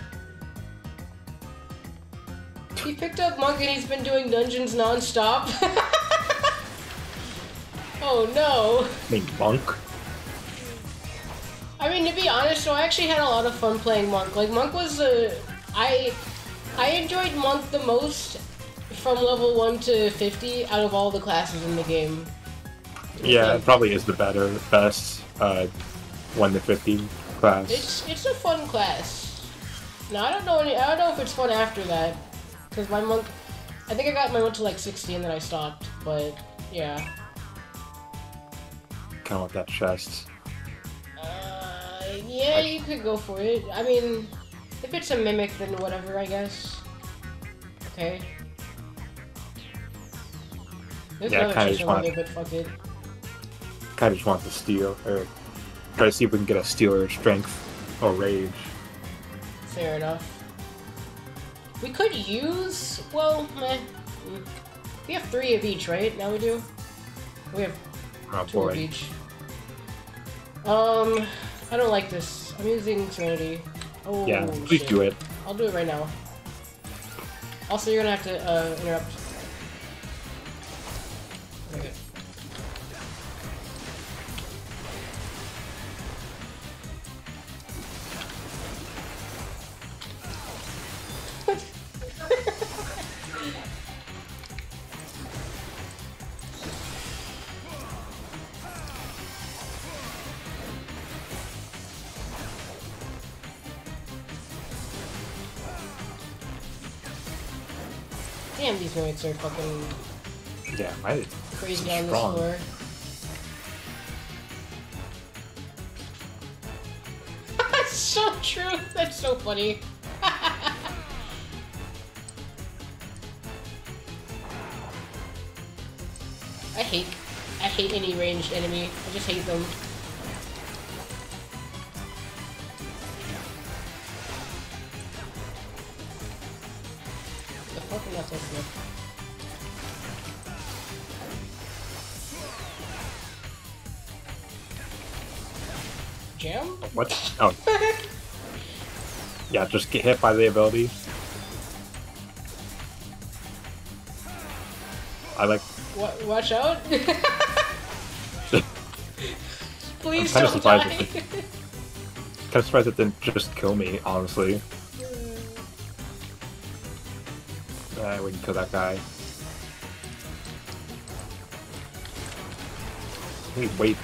He picked up Monk and he's been doing dungeons non-stop. oh no. I mean, Monk. I mean, to be honest, so I actually had a lot of fun playing Monk. Like, Monk was a... I, I enjoyed Monk the most from level 1 to 50 out of all the classes in the game. Yeah, it probably is the better, best, uh, 1 to 50 class. It's it's a fun class. Now I don't know any. I don't know if it's fun after that, because my monk. I think I got my monk to like 60 and then I stopped. But yeah. Kind of like that chest. Yeah, you could go for it. I mean, if it's a mimic, then whatever, I guess. Okay. There's Yeah, another kinda just want- there, but fuck it. Kind of just want to steal, or try to see if we can get a steal or strength or rage. Fair enough. We could use. Well, meh. We have three of each, right? Now we do. We have Oh two of each. Um, I don't like this. I'm using Serenity. Oh, Yeah, please shit. do it. I'll do it right now. Also, you're gonna have to uh, interrupt. These are fucking Yeah, I, crazy on this strong. floor. That's so true. That's so funny. I hate, I hate any ranged enemy. I just hate them. Just get hit by the ability. I like. Wa- watch out! Please kinda don't surprised die. at Kind of surprised it didn't just kill me, honestly. Uh, we can kill that guy. Wait, wait.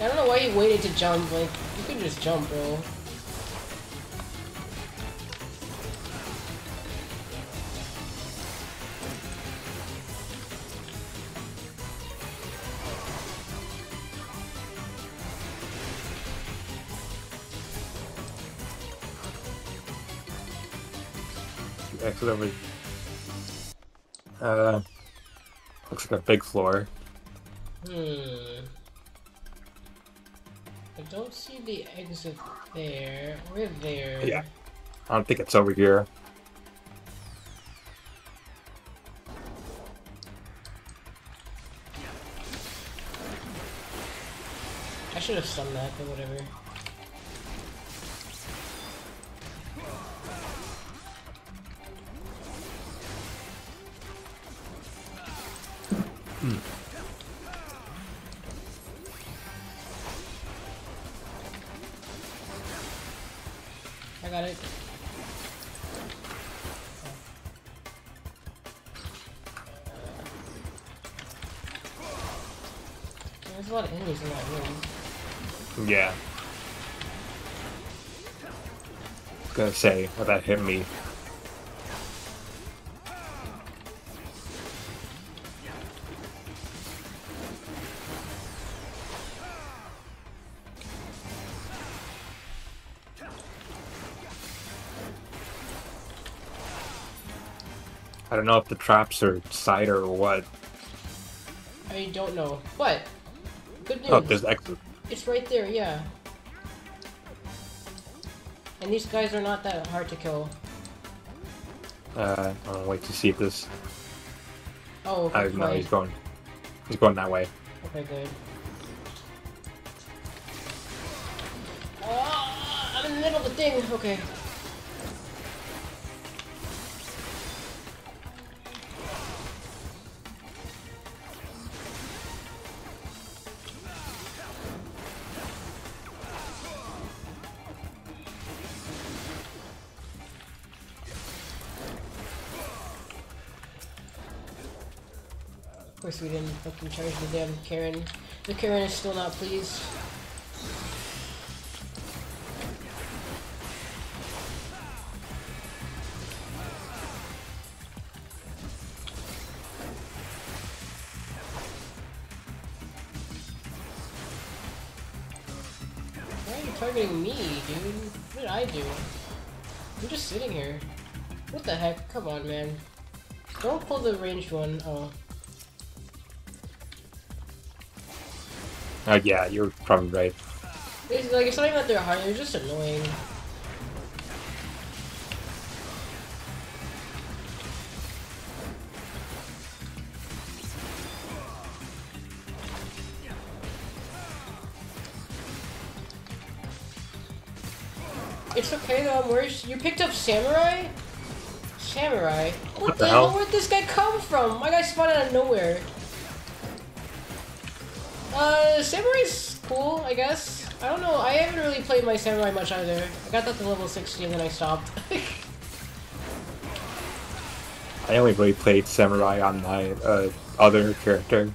I don't know why he waited to jump. Like you could just jump, bro. Exit over. Uh, looks like a big floor. Hmm. I don't see the exit there. We're there. Yeah. I don't think it's over here. I should have stunned that, but whatever. Say, well, that hit me. I don't know if the traps are cider or what. I don't know. But good oh, news. Oh, there's exit. It's right there, yeah. And these guys are not that hard to kill. Uh, I'll wait to see if this. Oh, okay, Oh no, fine. he's going. He's going that way. Okay, good. Oh, the middle of the thing. Okay. We didn't fucking charge the damn Cairn. The Cairn is still not pleased. Why are you targeting me, dude? What did I do? I'm just sitting here. What the heck? Come on, man. Don't pull the ranged one. Oh. Uh, yeah, you're probably right. It's like it's not even that they're hard, they're just annoying. It's okay though, I'm worse. You picked up Samurai? Samurai? What, What the, the hell? hell? Where'd this guy come from? My guy spawned out of nowhere. Uh, Samurai's cool, I guess. I don't know, I haven't really played my Samurai much either. I got that to level 60 and then I stopped. I only really played Samurai on my uh, other character.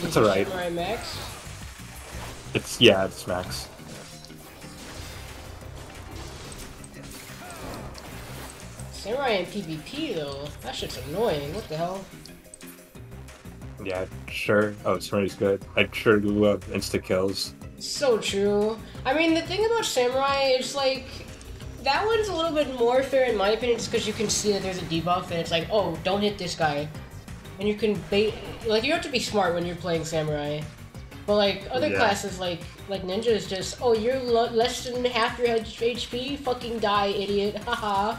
It's Is alright. Samurai Max? It's yeah, it's Max. Samurai in PvP though, that shit's annoying. What the hell? Yeah, sure. Oh, Samurai's good. I sure do love insta kills. So true. I mean, the thing about Samurai is like that one's a little bit more fair in my opinion, just because you can see that there's a debuff and it's like, oh, don't hit this guy, and you can bait. Like you have to be smart when you're playing Samurai. But like other Yeah. classes, like like Ninja is just, oh, you're lo- less than half your HP, fucking die, idiot, haha. Oh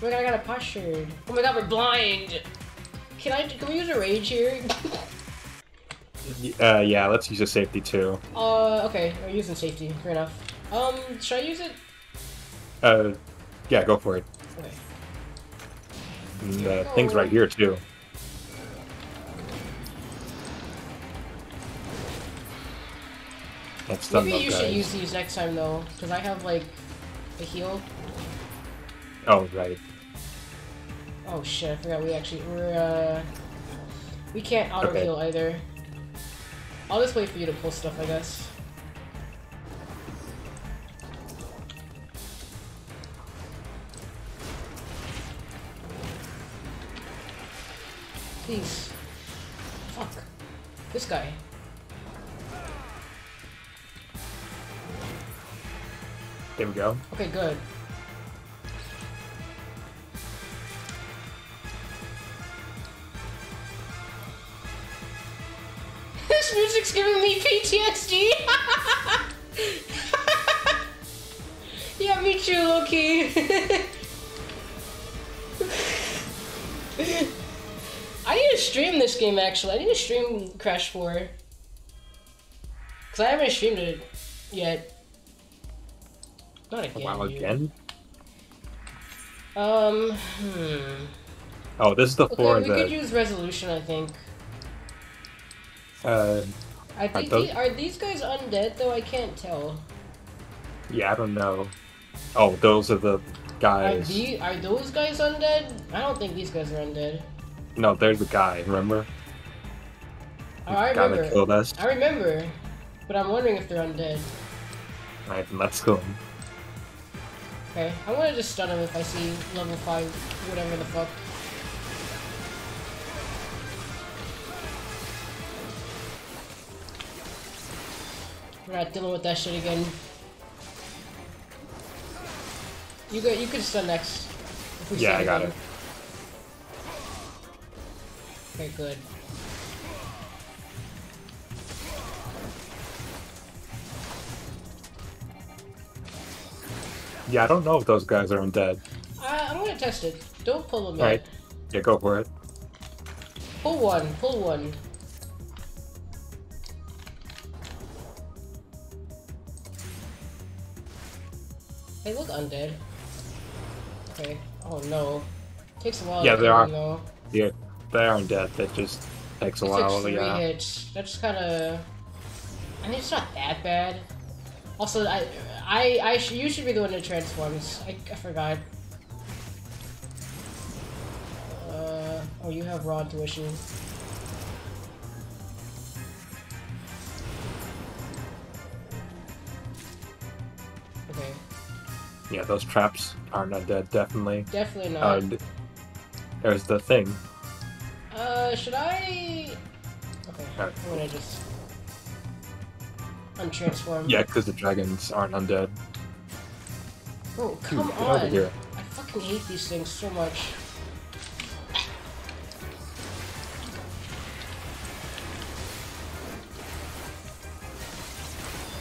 my god, I got a postured. Oh my god, we're blind. Can I? Can we use a rage here? Uh, yeah, let's use a safety too. uh, okay, we're using safety. Fair enough. Um, should I use it? Uh, yeah, go for it. Okay. And, uh, thing's right here too. That's Maybe you should use these next time though, because I have like a heal. Oh right. Oh shit! I forgot we actually we're uh we can't auto Okay. heal either. I'll just wait for you to pull stuff, I guess. Please. Fuck. This guy. There we go. Okay, good. This music's giving me PTSD. yeah, me too, Loki. I need to stream this game actually. I need to stream Crash 4. Cause I haven't streamed it yet. Not again. wow, again? Um, hmm. Oh, this is the Okay, we could use resolution, I think. Uh, I think those- the- are these guys undead though? I can't tell. yeah, I don't know. Oh, those are the Are guys. the are those guys undead? I don't think these guys are undead. No, they're the guy. Remember? Oh, I The guy that remember. killed us. I remember, but I'm wondering if they're undead. Alright, then let's go. Okay, I want to just stun him if I see level five, whatever the fuck. We're not dealing with that shit again. You go. You can stun next. Yeah, I got it. Okay, good. Yeah, I don't know if those guys are undead. I, uh, I'm gonna test it. Don't pull them yet. Alright. Yeah, go for it. Pull one. Pull one. They look undead. Okay. Oh no. Takes a while. Yeah, they are. Though. Yeah, they are undead. That just takes a it's while. Like three yeah. hits. That's kind of. I mean, it's not that bad. Also, I, I, I, sh you should be the one that transforms. I, I forgot. Uh, oh, you have raw intuition. yeah, those traps are not dead, definitely. Definitely not. Uh, there's the thing. Uh, should I... Okay, right. I'm gonna just... Untransform. yeah, because the dragons aren't undead. Oh come Dude, on! I fucking hate these things so much.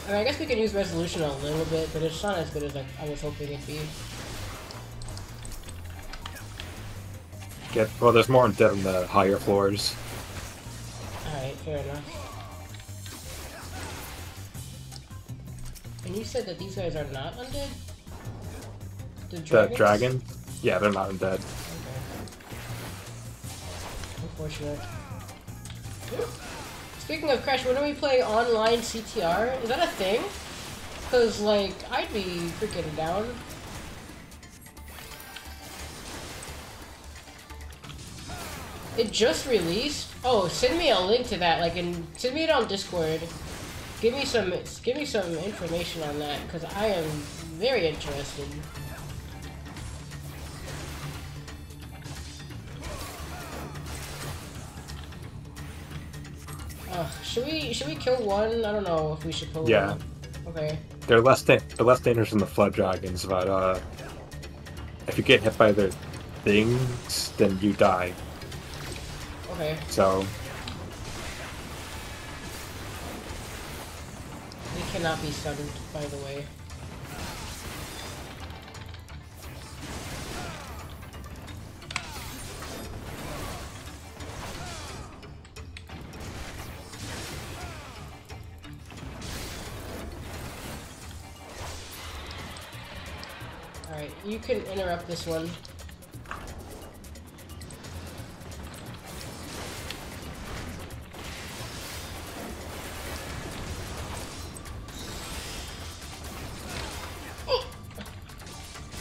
I mean, I guess we could use resolution a little bit, but it's not as good as like, I was hoping it'd be. Get, well, there's more dead on the higher floors. Alright, fair enough. And you said that these guys are not undead? The, the dragon? Yeah, they're not undead. Okay. Unfortunate. Speaking of Crash, when do we play online CTR? Is that a thing? Because, like, I'd be freaking down. It just released? Oh, send me a link to that, like, and send me it on Discord. Give me some, give me some information on that, because I am very interested. Ugh, should we should we kill one? I don't know if we should pull. Yeah. Okay. They're less they're less dangerous than the flood dragons, but uh, if you get hit by their things, then you die. Okay. So. We cannot be stunned, by the way. couldn't interrupt this one. Oh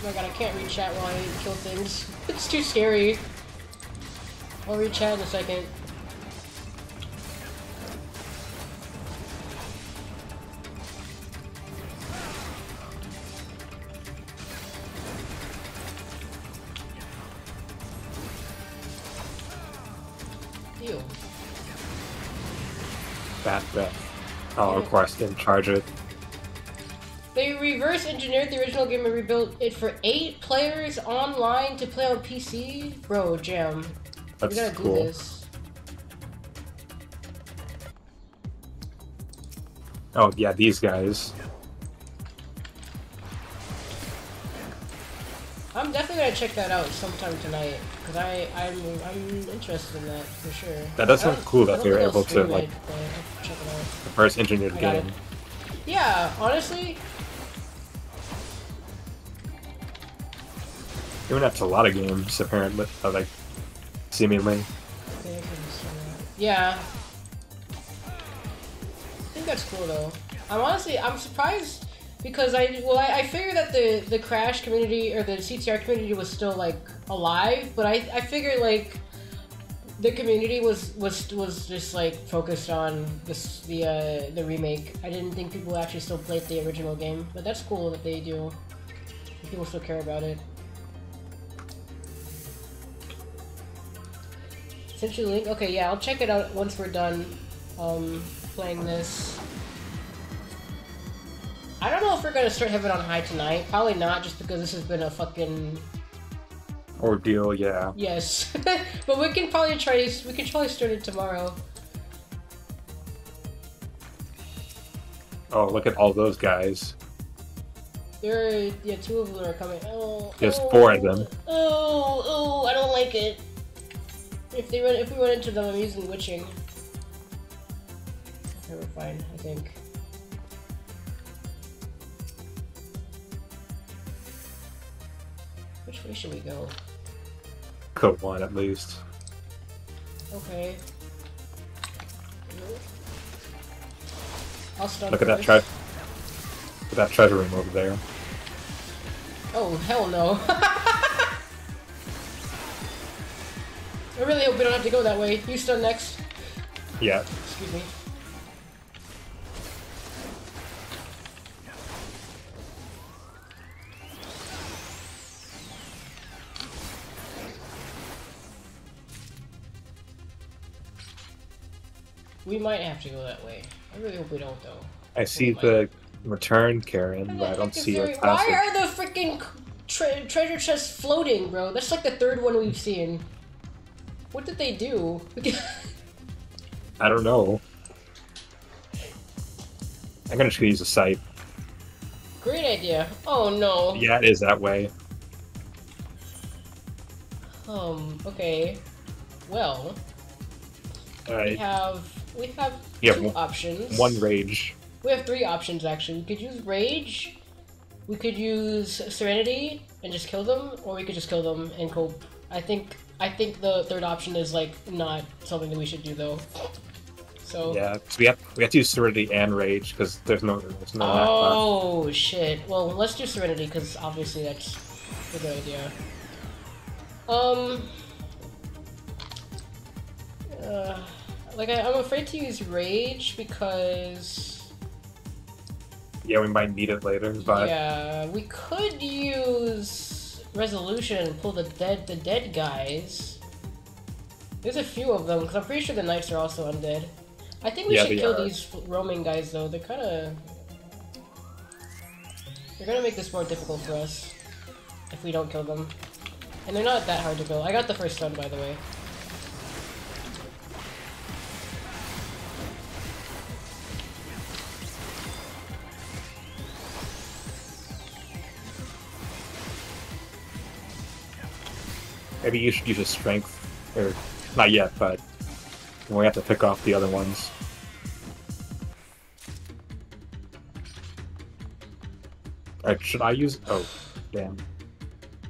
my god, I can't reach that while I kill things. It's too scary. I'll reach out in a second. forest and charge it. They reverse engineered the original game and rebuilt it for eight players online to play on PC. Bro, Jim, That's we gotta cool. do this. Oh yeah, these guys. I'm definitely gonna check that out sometime tonight because I I'm I'm interested in that for sure. That does sound cool that they were able to like. The first engineered game. It. Yeah, honestly. Even that's a lot of games, apparently, like, seemingly. Yeah. I think that's cool, though. I'm honestly, I'm surprised because I, well, I, I figured that the, the Crash community or the CTR community was still, like, alive, but I, I figured, like, the community was was was just like focused on this the uh, the remake. I didn't think people actually still played the original game, but that's cool that they do. People still care about it. Century Link. Okay, yeah, I'll check it out once we're done um, playing this. I don't know if we're gonna start Heaven on High tonight. Probably not, just because this has been a fucking ordeal, yeah. Yes, but we can probably try. We can probably start it tomorrow. Oh, look at all those guys. There, are, yeah, two of them are coming. Oh, there's oh, four of them. Oh, oh, I don't like it. If they run, if we run into them, I'm using witching. Okay, we're fine, I think. Which way should we go? Code one at least. Okay. I'll stun Look at that treasure. Look at that treasure room over there. Oh, hell no. I really hope we don't have to go that way. You stun next. Yeah. Excuse me. We might have to go that way. I really hope we don't, though. I see the return, Cairn, but I don't see your Why passage. are the freaking tre- treasure chests floating, bro? That's like the third one we've seen. What did they do? I don't know. I'm gonna just use a sight. Great idea. Oh no. Yeah, it is that way. Um. Okay. Well, we have we have Yeah, two one- options. one rage. We have three options actually. We could use rage. We could use serenity and just kill them, or we could just kill them and cope. I think I think the third option is like not something that we should do though. So. Yeah, we have we have to use serenity and rage because there's no there's no. Oh shit. Well, let's do Serenity because obviously that's a good idea. Um. Uh, like I, I'm afraid to use Rage because Yeah, we might need it later, but yeah, we could use Resolution and pull the dead the dead guys. There's a few of them because I'm pretty sure the knights are also undead. I think we Yeah, should kill are. these roaming guys though. They're kind of they're gonna make this more difficult for us if we don't kill them. And they're not that hard to kill. I got the first stun by the way. Maybe you should use a strength, or not yet, but we have to pick off the other ones. Alright, should I use? Oh, damn.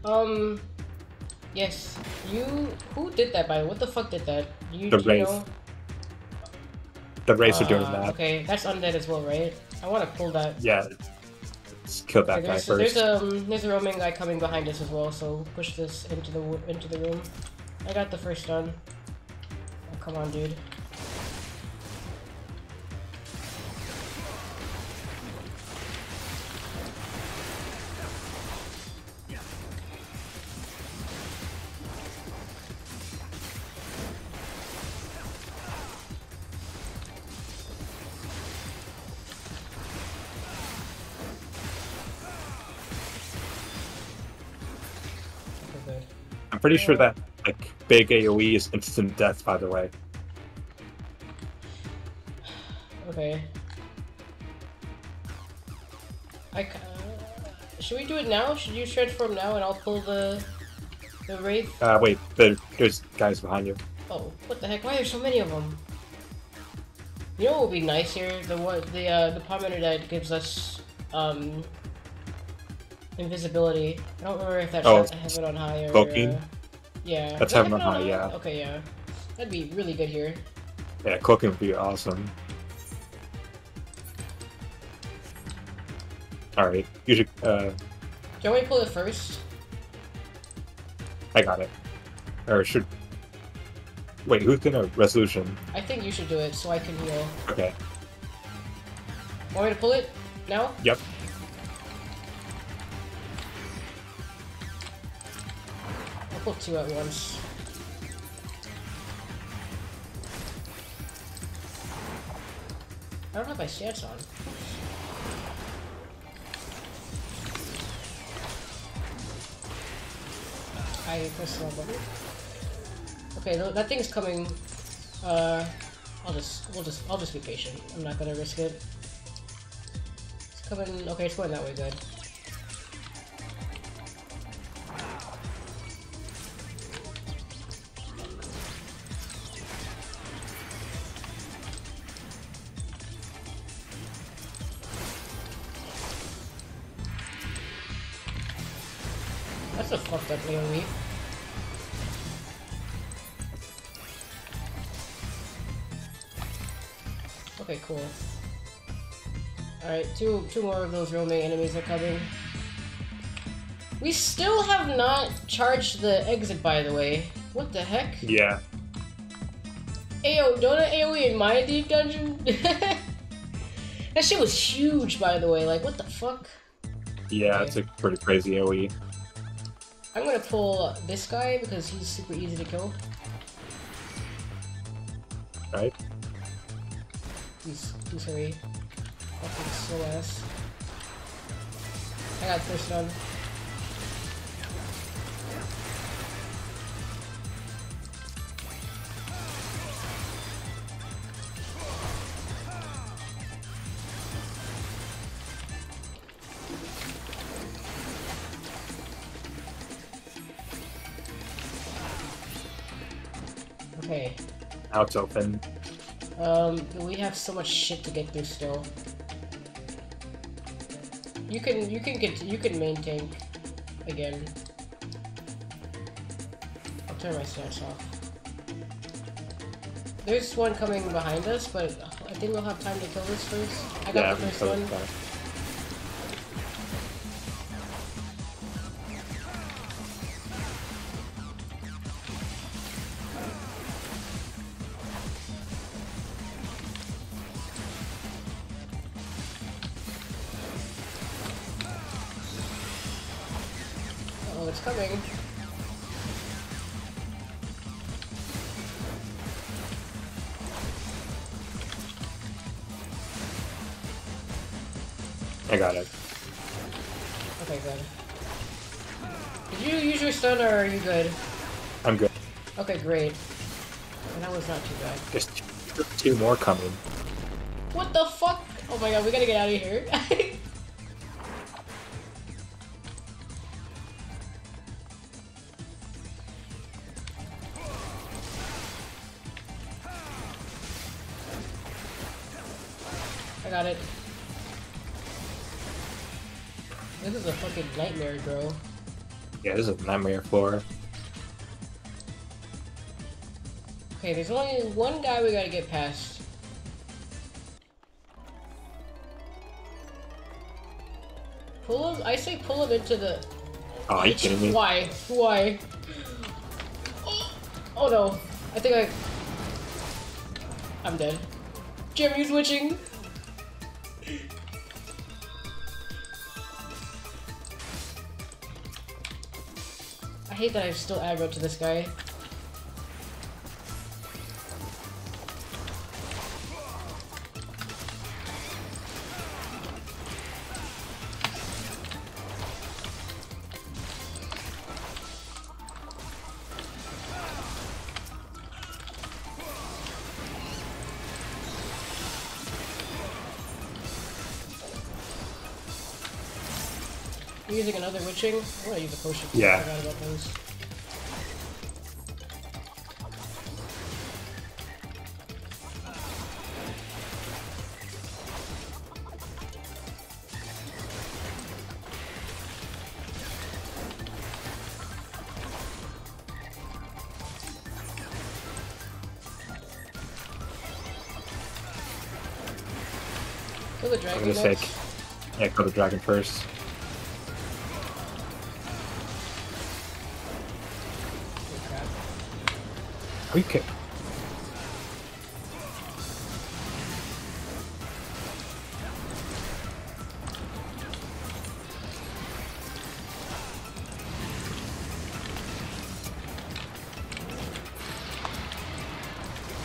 Um. Yes. You. Who did that by? What the fuck did that? You. The do you Wraith. know? The race are doing Uh, that. Okay, that's undead as well, right? I want to pull that. Yeah, let's kill that Okay, guy there's, first. there's a um, there's a roaming guy coming behind us as well, so push this into the into the room. I got the first stun. Oh, come on, dude. Pretty sure that like big AOE is instant death. By the way, Okay. I uh, should we do it now? Should you transform now and I'll pull the the wraith? uh, wait, there, there's guys behind you. Oh, what the heck? Why are there so many of them? You know what would be nice here? The what the uh, the pomegranate that gives us um invisibility. I don't remember if that's Oh, heaven on high or cloaking? uh, yeah. That's that heaven on high, yeah. Okay, yeah. That'd be really good here. Yeah, cloaking would be awesome. All right, you should. Uh, Do you want me to pull it first? I got it. Or should. Wait, who's gonna resolution? I think you should do it so I can heal. Okay. Want me to pull it now? Yep. I'll two at once. I don't have my stance on. I press the wrong button. Okay, th- that thing's coming. Uh, I'll just, we'll just, I'll just be patient. I'm not gonna risk it. It's coming. Okay, it's going that way. Good. Two two more of those roaming enemies are coming. We still have not charged the exit, by the way. What the heck? Yeah. Ayo, don't AoE in my deep dungeon? that shit was huge, by the way. Like, what the fuck? Yeah, it's a pretty crazy. AoE. I'm gonna pull this guy because he's super easy to kill. Right? He's he's hurry. I got first one. Okay. Now it's open. Um, we have so much shit to get through still. You can you can get you can main tank again. I'll turn my stats off. There's one coming behind us, but I think we'll have time to kill this first. I got Yeah, the first one. Not too bad. There's two, more coming. What the fuck? Oh my god, we gotta get out of here. I got it. This is a fucking nightmare, bro. Yeah, this is a nightmare floor. Okay, there's only one guy we gotta get past. Pull him. I say pull him into the. Oh, are you kidding me? Why? Why? Oh, oh no! I think I. I'm dead. Jim, you switching. I hate that I'm still aggro to this guy. Witching? I'm gonna use a potion. Yeah. I forgot about those. Kill the I'm gonna say, yeah, go to dragon first. You?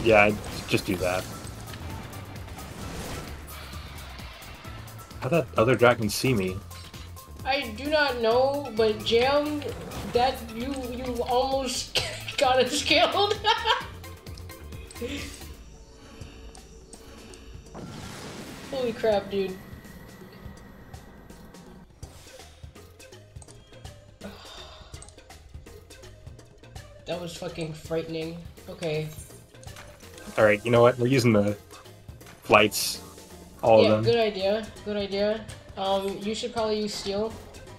Yeah, just do that. How that other dragon see me? I do not know, but Jam, that you you almost got us killed. Holy crap, dude. That was fucking frightening. Okay. Alright, you know what? We're using the flights. All yeah, of them. good idea. Good idea. Um, you should probably use steel.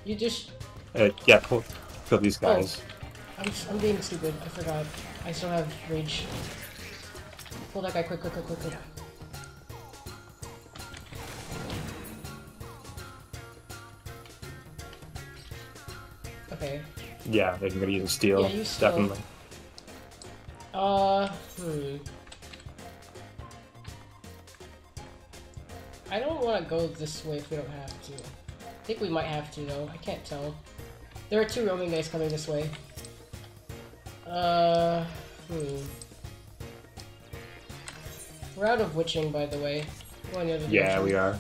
You just Uh, yeah, pull, kill these Oh. I'm, I'm being stupid. I forgot. I still have rage. Pull that guy quick, quick, quick, quick, quick. Okay. Yeah, they can gonna use steel. Yeah, use steel. definitely. Uh, hmm. I don't want to go this way if we don't have to. I think we might have to though. I can't tell. There are two roaming guys coming this way. Uh, hmm. We're out of witching, by the way. Other Yeah, we are.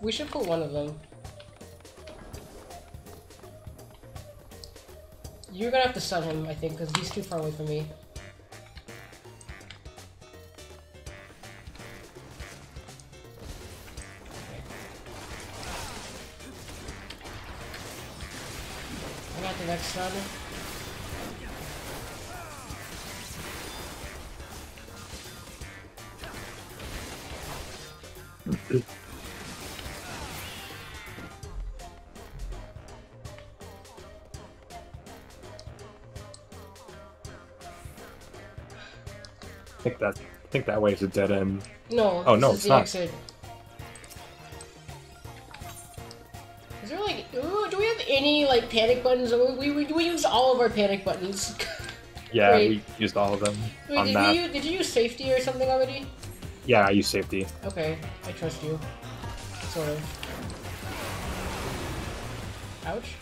We should put one of them. You're gonna have to stun him, I think, because he's too far away from me. I think that I think that way is a dead end. No. Oh, no, is it's not. exit. Is there like, ooh, do we have any like panic buttons? We we, we use all of our panic buttons. Yeah, Great. we used all of them Wait, did, that. you, did you use safety or something already? Yeah, I use safety. Okay, I trust you. Sort of. Ouch.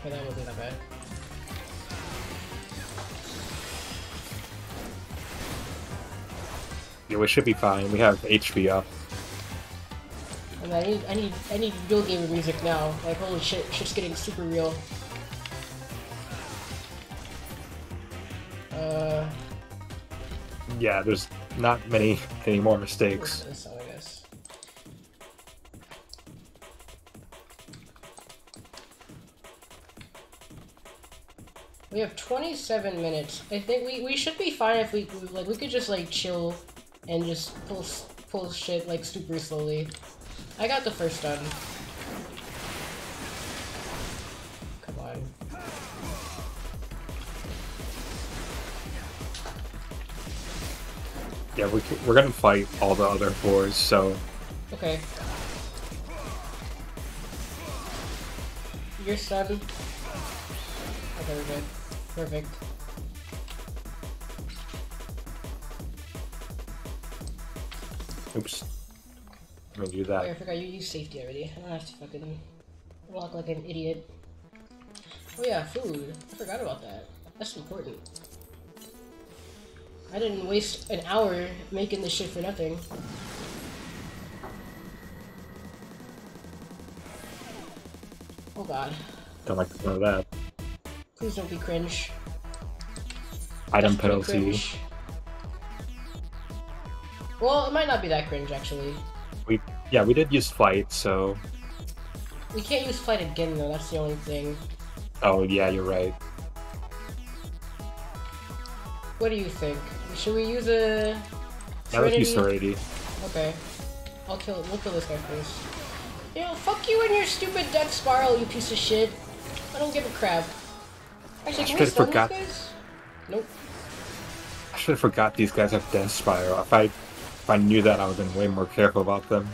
Okay, that wasn't that bad. Yeah, we should be fine. We have HP up. I need, I need, I need real gamer music now. Like, holy shit, shit's getting super real. Uh, Yeah, there's not many any more mistakes. this I guess. We have 27 minutes. I think we, we should be fine if we we- like we could just like chill and just pull pull shit like super slowly. I got the first done. Come on. Yeah, we we're gonna fight all the other fours, so Okay. You're stunned. Okay, oh, we're good. Perfect. Oops. I'm gonna do Wait, I forgot you used safety already. I don't have to fucking walk like an idiot. Oh yeah, food. I forgot about that. That's important. I didn't waste an hour making this shit for nothing. Oh god. Don't like the of that. Please don't be cringe. Item penalty. cringe. Well, it might not be that cringe actually. We yeah, we did use flight, so We can't use flight again though, that's the only thing. oh yeah, you're right. What do you think? Should we use a Yeah, let's use Serenity? Okay. I'll kill we'll kill this guy first. Yo, fuck you and your stupid death spiral, you piece of shit. I don't give a crap. Actually, can we Should've forgot- these guys? Nope. I should have forgot these guys have Death Spiral. If I if I knew that, I would have been way more careful about them.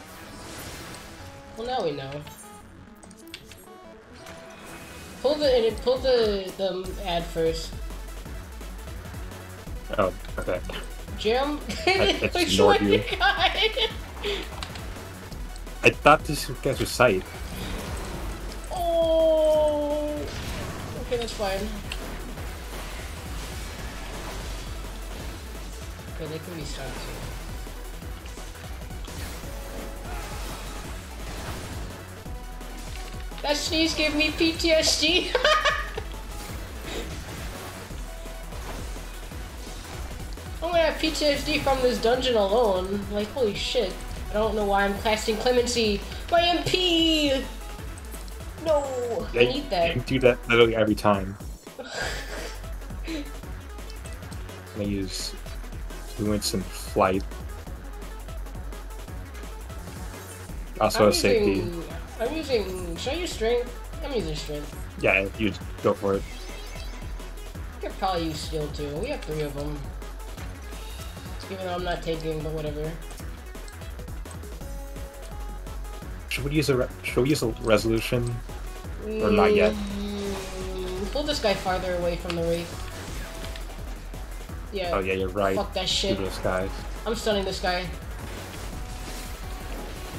Well, now we know. Pull the pull the the ad first. Oh, okay. Jim, I Which ignored one you. you? I thought these guys were sight. Oh. Okay, that's fine. Okay, they can be stunned too. That sneeze gave me PTSD. I'm gonna have PTSD from this dungeon alone. Like, holy shit. I don't know why I'm casting clemency. My MP! No! I need that. You do that literally every time. I use fluence and flight. Also I'm a safety. using, I'm using. Should I use strength? I'm using strength. Yeah, you go for it. I could probably use steel too. We have three of them. Even though I'm not taking, but whatever. Should we use a re- should we use a resolution? Or not yet. Mm, Pull this guy farther away from the wraith. Yeah. Oh yeah, you're right. Fuck that shit. I'm stunning this guy.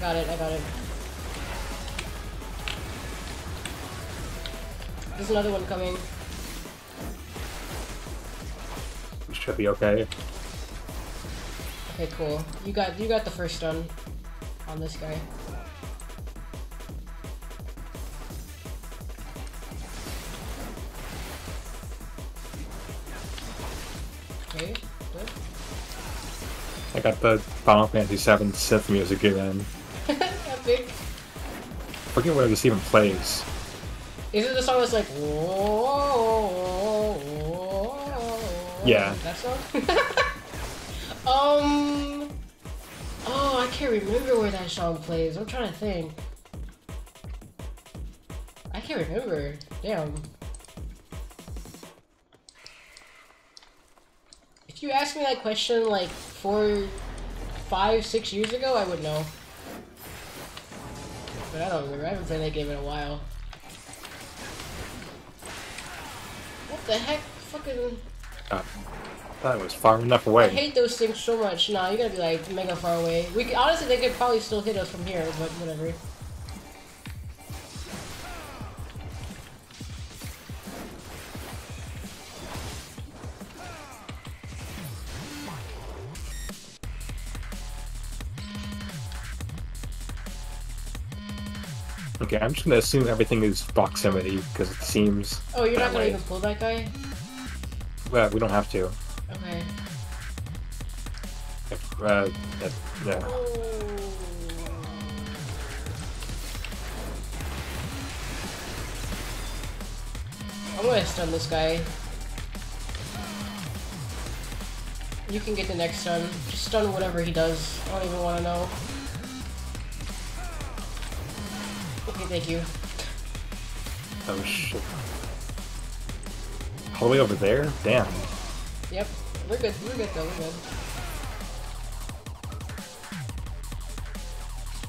Got it, I got it. There's another one coming. We should be okay. Okay, cool. You got you got the first stun on this guy. Okay, good. I got the Final Fantasy VII synth music again. Epic. I forget where this even plays. Is it the song that's like whoa, whoa, whoa, Yeah. That song? um Oh, I can't remember where that song plays. I'm trying to think. I can't remember. Damn. If you asked me that question like four, five, six years ago, I would know. But I don't remember. I haven't played that game in a while. What the heck? Fucking. Uh, that was far enough away. I hate those things so much. Nah, you gotta be like mega far away. We could, honestly, they could probably still hit us from here, but whatever. Okay, I'm just gonna assume everything is proximity because it seems. Oh, you're not gonna way. even pull that guy? Well, we don't have to. Okay. If, uh, that- yeah. I'm gonna stun this guy. You can get the next stun. Just stun whatever he does. I don't even want to know. Okay, thank you. Oh shit. All the way over there? Damn. Yep, we're good. We're good though. We're good.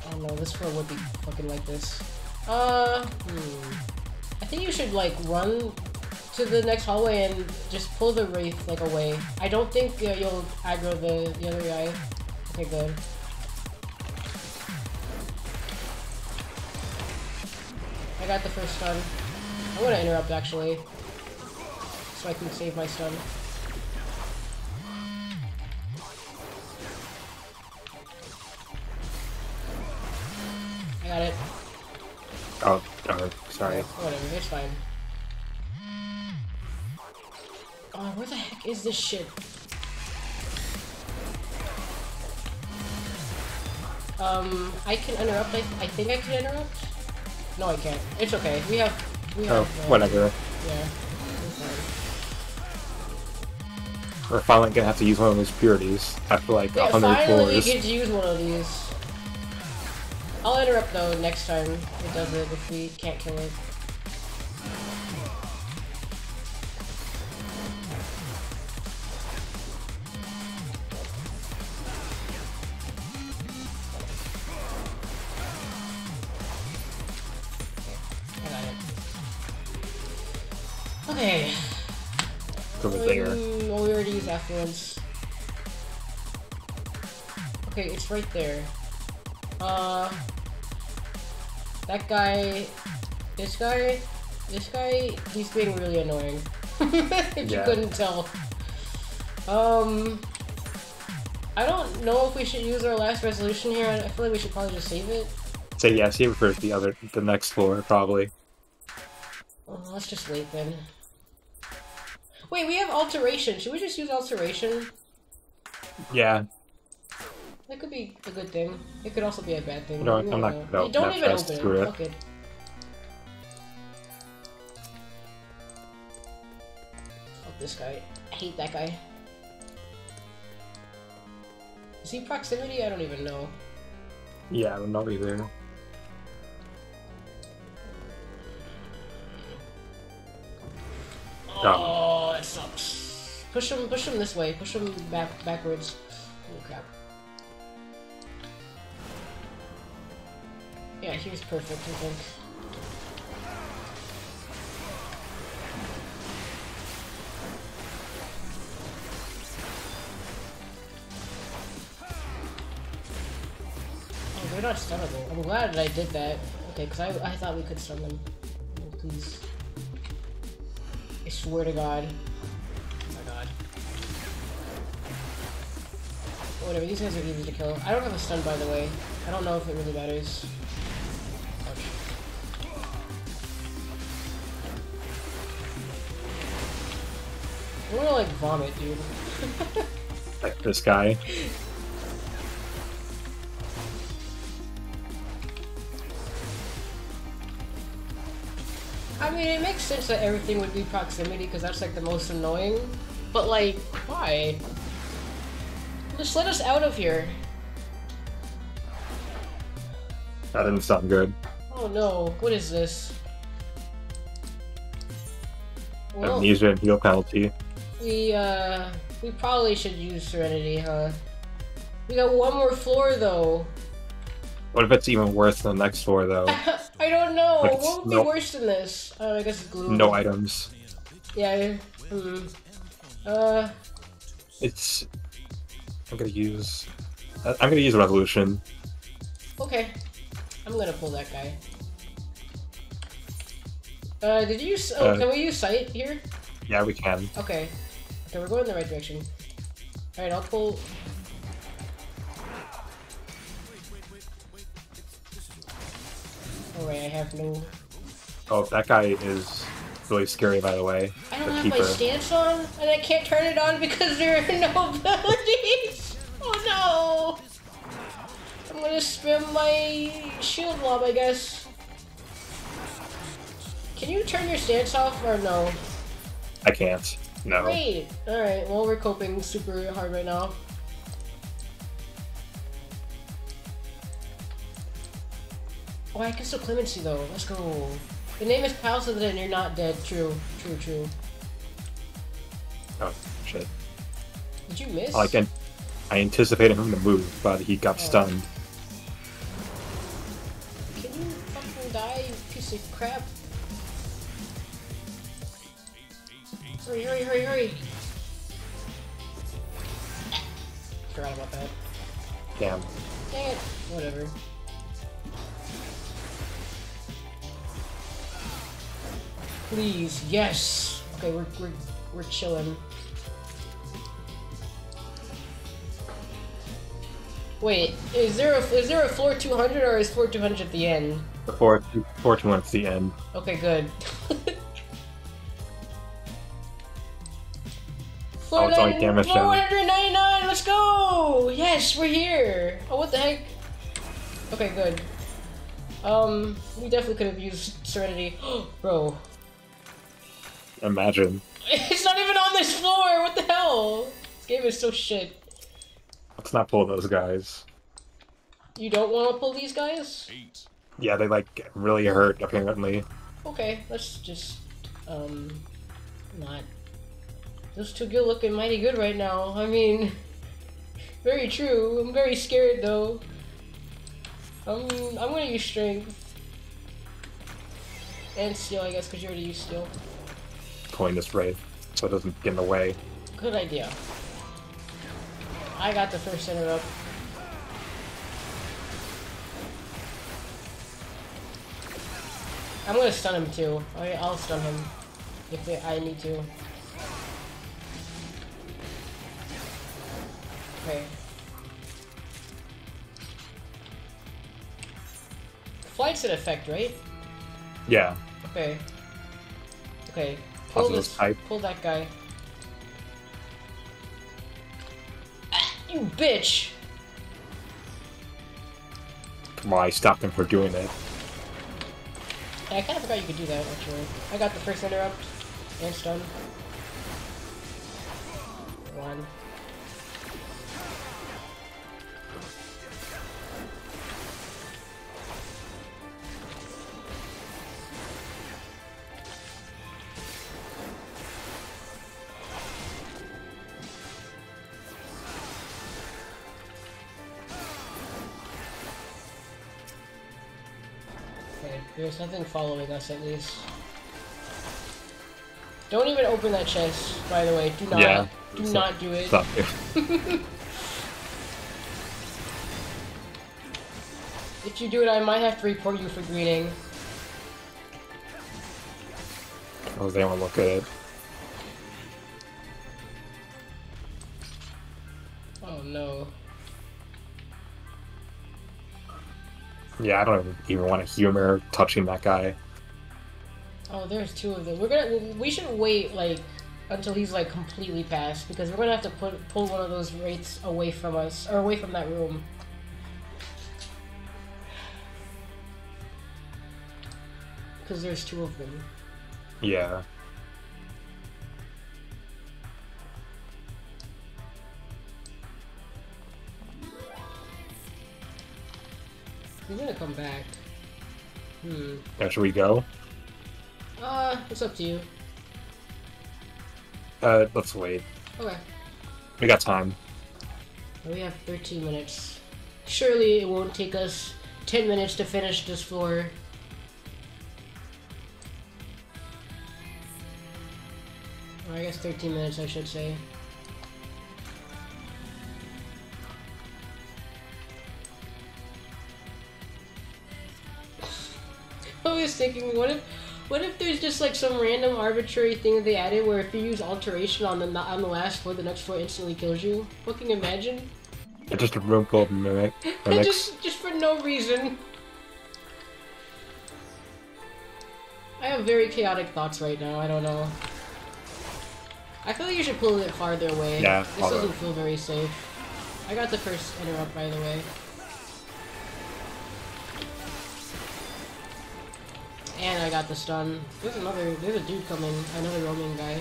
Oh no, this floor would be fucking like this. Uh, hmm. I think you should like run to the next hallway and just pull the wraith like away. I don't think uh, you'll aggro the the other guy. Okay, good. I got the first stun. I'm gonna interrupt actually, so I can save my stun. I got it. Oh, oh sorry. Whatever, it's fine. Oh, where the heck is this shit? Um, I can interrupt. I, I think I can interrupt. No, I can't. It's okay. We have. We have. Oh, uh, whatever. Yeah. We're finally gonna have to use one of those purities after like a Yeah, hundred finally we floors. get to use one of these. I'll interrupt though next time it does it if we can't kill it. Affluence. Okay, it's right there. Uh, that guy, this guy, this guy, he's being really annoying. if you couldn't tell. Um, I don't know if we should use our last resolution here. I feel like we should probably just save it. Say yeah, save it for the other, the next floor probably. Oh, let's just wait then. Wait, we have alteration. Should we just use alteration? Yeah, That could be a good thing. It could also be a bad thing. No, I'm not know. gonna Hey, don't open even open it. it. It. Fuck this guy. I hate that guy. Is he proximity? I don't even know. Yeah, I don't know either. Oh, that sucks. Push him, push him this way. Push him back, backwards. Oh crap. Yeah, here's perfect, I think. Oh, they're not stunnable. I'm glad that I did that. Okay, because I, I thought we could stun them. Oh, please. I swear to God. Oh my God. Whatever, these guys are easy to kill. I don't have a stun, by the way. I don't know if it really matters. Ouch. I wanna, like, vomit, dude. Like this guy. I mean, it makes sense that everything would be proximity because that's like the most annoying. But like, why? Just let us out of here. That didn't sound good. Oh no, what is this? Well, Amnesia and heal penalty. we uh, we probably should use Serenity, huh? We got one more floor though. What if it's even worse than the next floor though? I don't know. Like, what would be worse than this? Uh, I guess it's glue. No items. Yeah. Hmm. Uh. It's. I'm gonna use. I'm gonna use revolution. Okay. I'm gonna pull that guy. Uh, did you use- oh, Uh, can we use sight here? Yeah, we can. Okay. Okay, we're going in the right direction. Alright, I'll pull... Oh, Alright, I have no... Oh, that guy is really scary, by the way. I don't the have my stance on, and I can't turn it on because there are no abilities! Oh no! I'm gonna spam my shield lob, I guess. Can you turn your stance off, or no? I can't. No. Great! Alright, well, we're coping super hard right now. Oh, I can still clemency though. Let's go. The name is Pal so that you're not dead. True, true, true. Oh shit. Did you miss? Like, an- I anticipated him to move, but he got Oh. stunned. Can you fucking die, you piece of crap? Hurry, hurry, hurry, hurry! Forgot about that. Damn. Dang it. Whatever. Please, yes! Okay, we're, we're, we're chilling. Wait, is there a is there a floor 200 or is floor 200 at the end? Before fortune went to the end. Okay, good. floor Oh, it's only 9 damage floor 199, let's go! Yes, we're here! Oh, what the heck? Okay, good. Um, we definitely could have used Serenity. Bro, Imagine. it's not even on this floor! What the hell? This game is so shit. Let's not pull those guys. You don't want to pull these guys? Yeah, they like get really hurt apparently. Okay, let's just, um, not. Those two good looking mighty good right now. I mean, very true. I'm very scared though. Um, I'm gonna use strength. And steel, I guess, because you already used steel. Pulling this right so it doesn't get in the way. Good idea. I got the first interrupt. I'm gonna stun him too. Okay, I'll stun him if I need to. Okay. Flight's an effect, right? Yeah. Okay. Okay. Pull this. type. Pull that guy. Ah, you bitch! Come on, I stopped him for doing that. Yeah, I kind of forgot you could do that, actually. I got the first interrupt. And stun. One. There's nothing following us at least. Don't even open that chest, by the way. Do not. Yeah. Do It's not do it. Stop. If you do it, I might have to report you for greening. oh, they don't look good. Oh no. Yeah, I don't even want to humor touching that guy. Oh, there's two of them. We're gonna. We should wait like until he's like completely past because we're gonna have to put pull one of those wraiths away from us or away from that room. Because there's two of them. Yeah. He's gonna come back. Hmm. Now, should we go? Uh, it's up to you. Uh, let's wait. Okay. We got time. We have 13 minutes. Surely it won't take us 10 minutes to finish this floor. Or I guess 13 minutes, I should say. Was thinking, what if, what if there's just like some random arbitrary thing that they added where if you use alteration on the on the last floor, the next floor instantly kills you? Fucking imagine. It's just a room full of mimic. just just for no reason. I have very chaotic thoughts right now. I don't know. I feel like you should pull it farther away. Yeah, This doesn't feel very safe. I got the first interrupt, by the way. And I got the stun. There's another. There's a dude coming. Another roaming guy.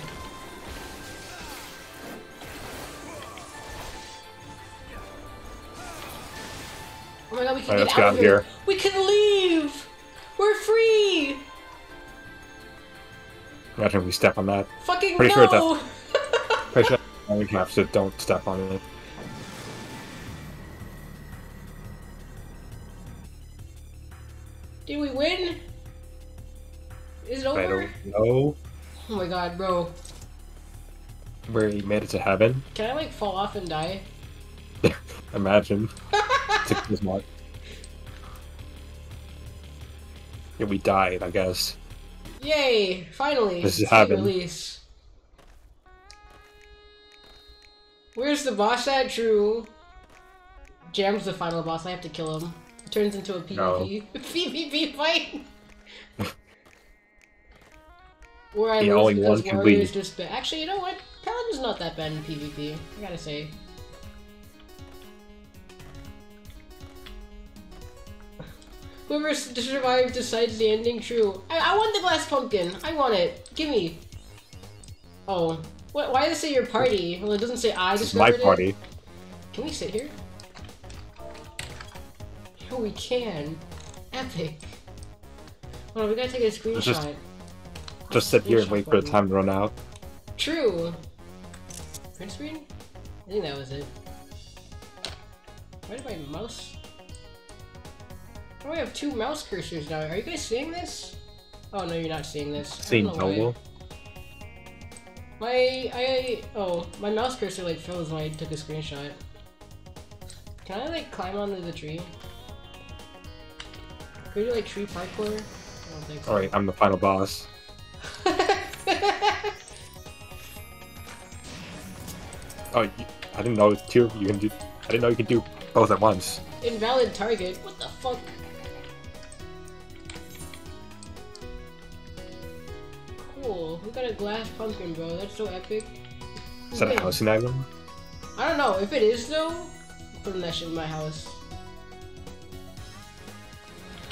Oh my god, we can Alright, get out of here. here. We can leave. We're free. Imagine if we step on that. Fucking Pretty sure no. Pretty sure we have to don't step on it. Did we win? Is it I don't know Oh my god, bro. where he made it to heaven. Can I like fall off and die? Imagine. Is. Yeah, we died, I guess. Yay! Finally, This is heaven. release. Where's the boss at? True. Jam's the final boss. I have to kill him. It turns into a PvP PvP fight. Where I lose only one can just ba- actually, you know what? Paladin's not that bad in PvP. I gotta say. Whoever survived decides the ending true. I, I want the glass pumpkin. I want it. Give me. Oh. What, why does it say your party? Well, it doesn't say I This is my discovered it. party. Can we sit here? Oh, we can. Epic. Hold on, we gotta take a screenshot. Just- sit here and wait for the time to run out. True. Print screen? I think that was it. Why did my mouse? Oh, I have two mouse cursors now. Are you guys seeing this? Oh no, you're not seeing this. Seeing. Noble. My I oh my mouse cursor like froze when I took a screenshot. Can I like climb onto the tree? Can we do like tree parkour? I don't think so. Alright, I'm the final boss. Oh, you, I didn't know two. You can do. I didn't know you could do both at once. Invalid target. What the fuck? Cool. We got a glass pumpkin, bro. That's so epic. Is that a Wait, housing item? I don't know. If it is though, putting that shit in my house.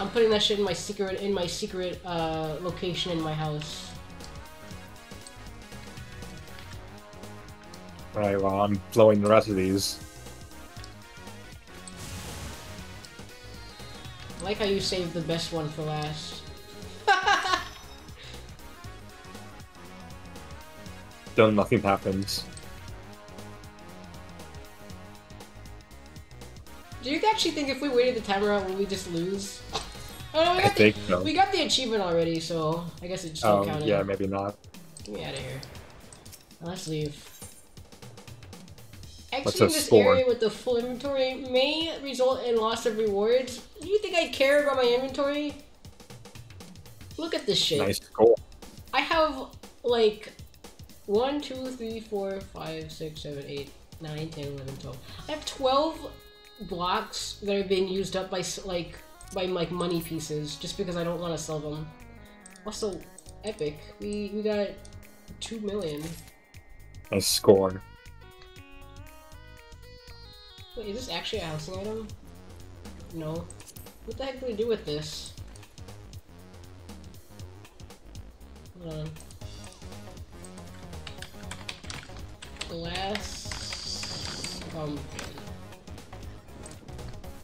I'm putting that shit in my secret in my secret uh, location in my house. Alright, well, I'm blowing the rest of these. I like how you saved the best one for last. Still nothing happens. Do you actually think if we waited the timer out, would we just lose? Oh no, we I got think the so. we got the achievement already, so I guess it's still Oh, counted. yeah, maybe not. Get me out of here. Let's leave. Exiting this score? area with the full inventory may result in loss of rewards. Do you think I care about my inventory? Look at this shit. Nice score. I have like 1, 2, 3, 4, 5, 6, 7, 8, 9, 10, 11, 12. I have 12 blocks that are being used up by like by like money pieces just because I don't want to sell them. Also, epic. We we got 2 million. A score. Wait, is this actually a housing item? No. What the heck do we do with this? Hold on. Glass pumpkin.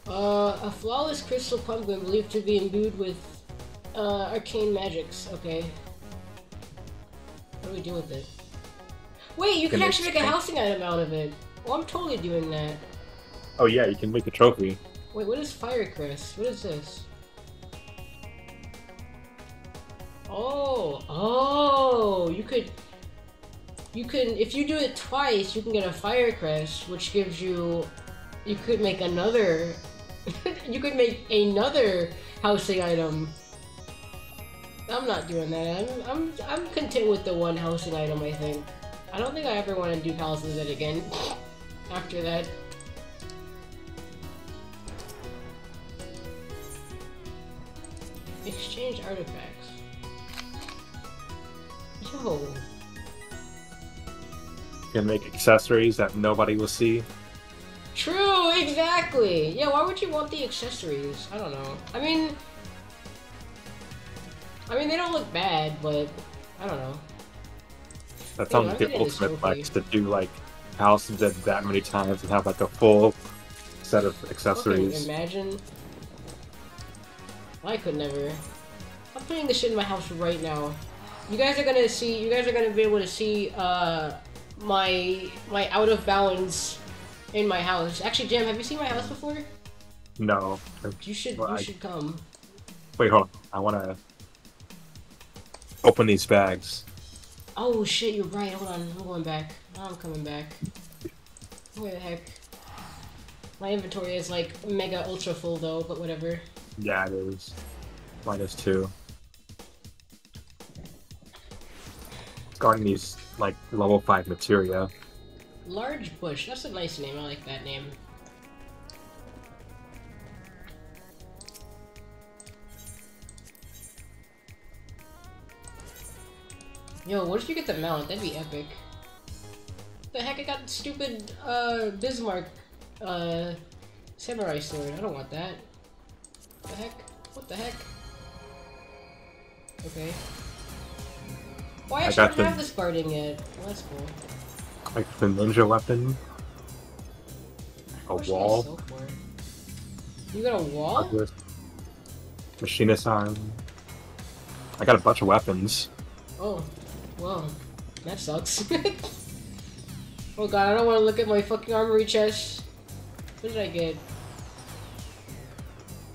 Uh, a flawless crystal pumpkin believed to be imbued with uh, arcane magics. Okay. What do we do with it? Wait, you can Can actually make a housing item out of it. Well, I'm totally doing that. Oh yeah, you can make a trophy. Wait, what is Firecrest? What is this? Oh, oh, you could, you can, if you do it twice, you can get a Firecrest, which gives you, you could make another, you could make another housing item. I'm not doing that. I'm, I'm, I'm content with the one housing item. I think. I don't think I ever want to do Palaces Ed again. After that. Exchange artifacts. Yo. Can make accessories that nobody will see. True, exactly. Yeah, why would you want the accessories? I don't know. I mean, I mean they don't look bad, but I don't know. That Yeah, sounds like the think it is ultimate flex to do like houses that that many times and have like a full set of accessories. imagine. I could never. I'm putting this shit in my house right now. You guys are gonna see. You guys are gonna be able to see uh, my my out of bounds in my house. Actually, Jim, have you seen my house before? No. You should. Well, you I- should come. Wait, hold on. I want to open these bags. Oh shit, you're right. Hold on, I'm going back. Now I'm coming back. Where the heck? My inventory is like mega ultra full though, but whatever. Yeah, it is. Minus two. Guarding these like level five materia. Large bush. That's a nice name. I like that name. Yo, what if you get the mount? That'd be epic. The heck, I got stupid uh, Bismarck uh, samurai sword. I don't want that. The heck? What the heck? Okay. Why I, I don't have the- this guarding yet. Well, that's cool. Like the ninja weapon. A wall. You got a wall? Machinist arm. I got a bunch of weapons. Oh, well, that sucks. oh god, I don't want to look at my fucking armory chest. What did I get?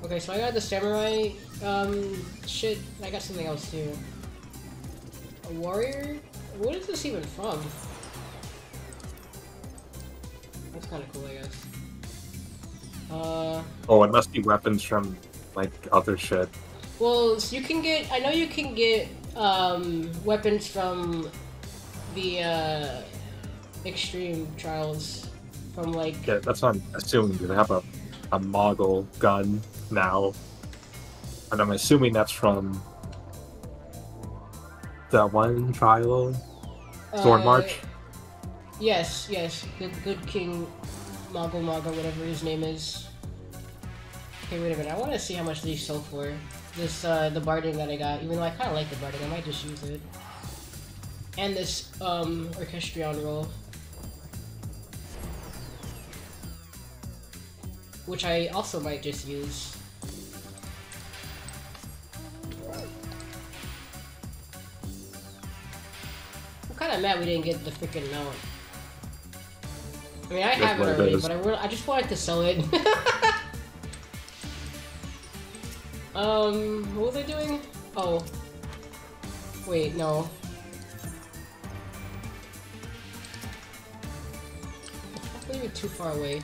Okay, so I got the samurai, um, shit. I got something else too. A warrior? What is this even from? That's kind of cool, I guess. Uh, Oh, it must be weapons from like other shit. Well, you can get. I know you can get um, weapons from the uh, extreme trials from like. Yeah, that's what I'm assuming. They have a, a Mogul gun now. And I'm assuming that's from that one trial, Sword uh, March. Yes, yes. Good, good King Mago Mago, whatever his name is. Okay, wait a minute. I want to see how much these sell for. This uh, the barding that I got. Even though I kind of like the barding, I might just use it. And this um orchestrion roll. Which I also might just use. I'm kind of mad we didn't get the freaking mount. I mean, I That's have it already, but I, really, I just wanted to sell it. Um, what was I doing? Oh. Wait, no. Maybe too far away.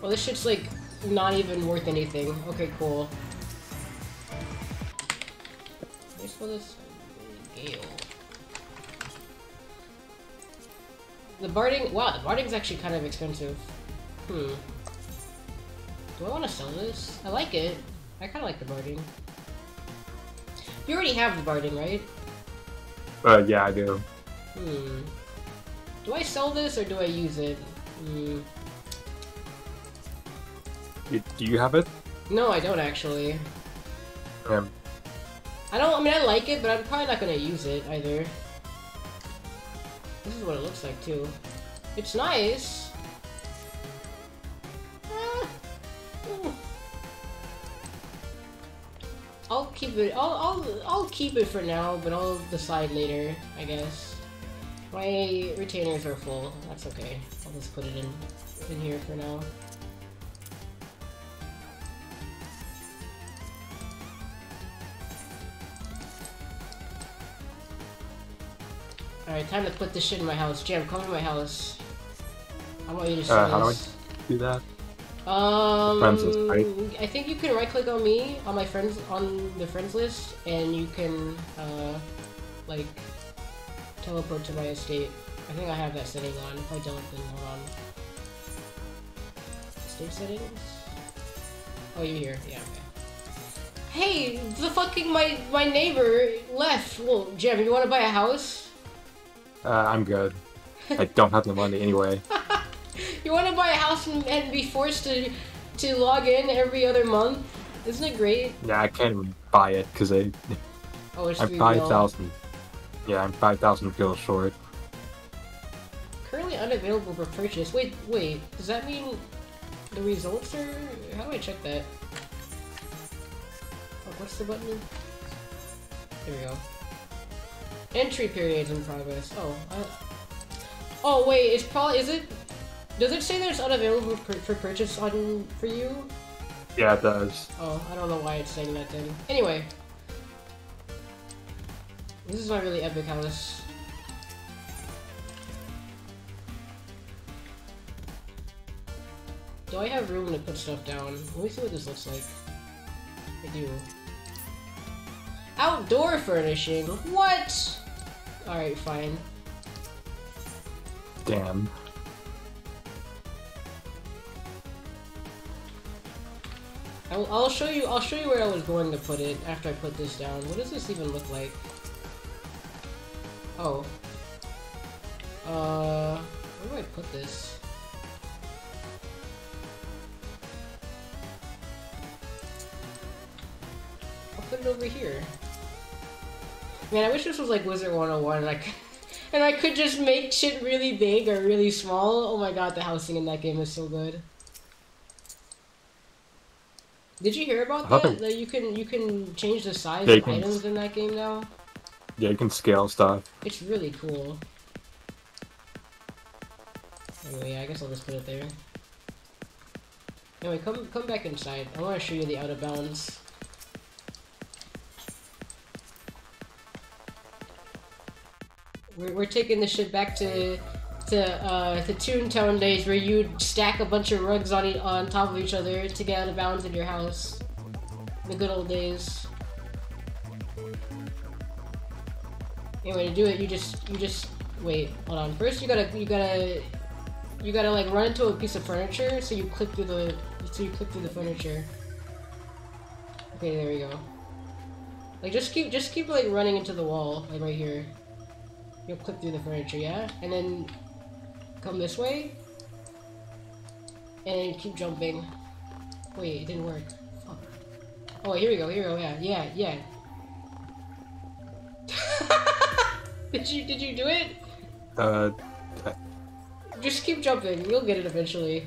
Well, this shit's like not even worth anything. Okay, cool. For this Gale? The barding. Wow, the barding's actually kind of expensive. Hmm. Do I want to sell this? I like it. I kind of like the barding. You already have the barding, right? Uh, yeah, I do. Hmm. Do I sell this or do I use it? Hmm. Do you have it? No, I don't actually. Um, I don't. I mean, I like it, but I'm probably not gonna use it either. This is what it looks like too. It's nice. Ah. I'll keep it. I'll, I'll I'll keep it for now, but I'll decide later. I guess. My retainers are full. That's okay. I'll just put it in in here for now. Alright, time to put this shit in my house. Jam, come to my house. I want you to see Uh, how do I- do that? Um, Friends list, right? I think you can right click on me on my friends on the friends list, and you can uh, like teleport to my estate. I think I have that setting on. If I don't, then hold on. Estate settings. Oh, you're here. Yeah. Okay. Hey, the fucking my my neighbor left. Well, Jim, you want to buy a house? Uh, I'm good. I don't have the money anyway. You want to buy a house and, and be forced to to log in every other month? Isn't it great? Yeah, I can't even buy it because I Oh, it's I'm five thousand. Yeah, I'm five thousand gil short. Currently unavailable for purchase. Wait, wait. Does that mean the results are? How do I check that? Oh, what's the button? There we go. Entry periods in progress. Oh. I... Oh wait, it's probably is it? Does it say that it's unavailable for, for purchase on for you? Yeah, it does. Oh, I don't know why it's saying that then. Anyway. This is my really epic house. Do I have room to put stuff down? Let me see what this looks like. I do. Outdoor furnishing? What? Alright, fine. Damn. I'll, I'll show you. I'll show you where I was going to put it after I put this down. What does this even look like? Oh. Uh, where do I put this? I'll put it over here. Man, I wish this was like Wizard 101, like, and I could just make shit really big or really small. Oh my god, the housing in that game is so good. Did you hear about that? That you can you can change the size Yeah, of can- items in that game now. Yeah, you can scale stuff. It's really cool. Anyway, I guess I'll just put it there. Anyway, come come back inside. I want to show you the out of bounds. We're, we're taking this shit back to to uh, the Toontown days where you'd stack a bunch of rugs on on top of each other to get out of bounds in your house. The good old days. Anyway, to do it, you just you just wait. Hold on. First, you gotta you gotta you gotta like run into a piece of furniture. So you click through the so you click through the furniture. Okay, there we go. Like just keep just keep like running into the wall, like right here. You'll clip through the furniture, yeah, and then come this way, and then keep jumping. Wait, it didn't work. Fuck. Oh, here we go. Here we go. Yeah, yeah, yeah. did you did you do it? Uh, Just keep jumping. You'll get it eventually.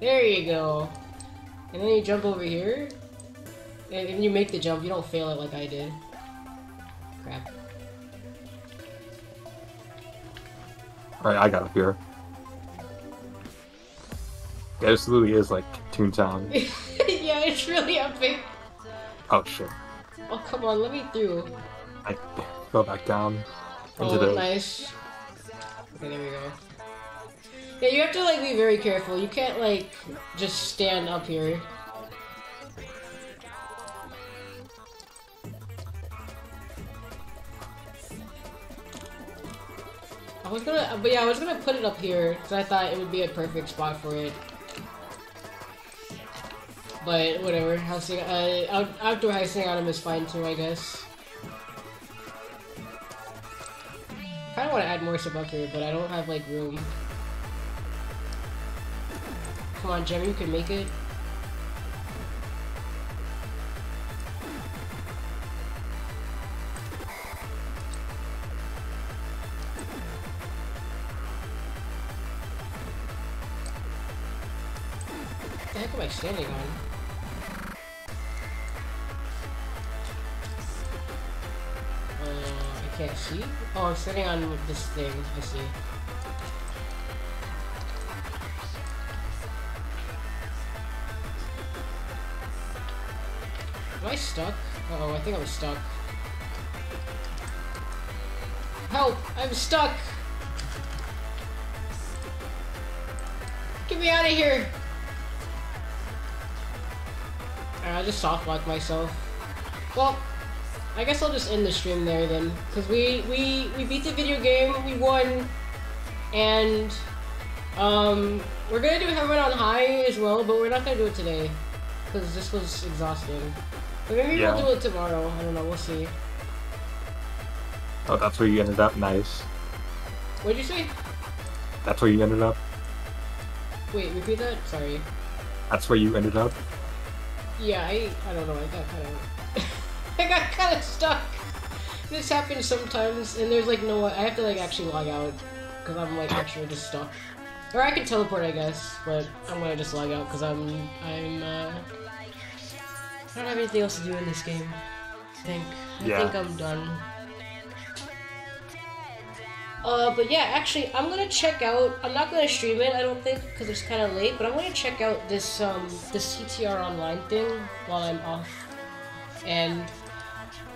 There you go. And then you jump over here. And if you make the jump, you don't fail it like I did. Alright, I got up here. It absolutely is like Toontown. yeah, it's really epic. Oh shit. Oh come on, let me through. I go back down into oh, the nice. Okay, there we go. Yeah, you have to like be very careful. You can't like just stand up here. I was gonna, but yeah, I was gonna put it up here because I thought it would be a perfect spot for it. But whatever, housing, uh, out, outdoor housing item is fine too, I guess. kind of want to add more here, but I don't have like room. Come on, Jim, you can make it. Standing on? Uh, I can't see. Oh, I'm sitting on this thing. I see. Am I stuck? Uh oh, I think I'm stuck. Help! I'm stuck! Get me out of here! Alright, I just softlock myself. Well, I guess I'll just end the stream there then, because we, we, we beat the video game, we won, and, um, we're gonna do Heaven on High as well, but we're not gonna do it today, because this was exhausting. But maybe Yeah. we'll do it tomorrow, I don't know, we'll see. Oh, that's where you ended up. Nice. What'd you say? That's where you ended up. Wait, repeat that? Sorry. That's where you ended up. Yeah, I, I don't know, I got kind of, I got kind of stuck. This happens sometimes, and there's like no, I have to like actually log out, because I'm like actually just stuck. Or I can teleport, I guess, but I'm gonna just log out because I'm, I'm, uh, I don't have anything else to do in this game. I think, I Yeah. think I'm done. Uh, but yeah, actually, I'm gonna check out. I'm not gonna stream it, I don't think, because it's kind of late. But I'm gonna check out this um this CTR online thing while I'm off, and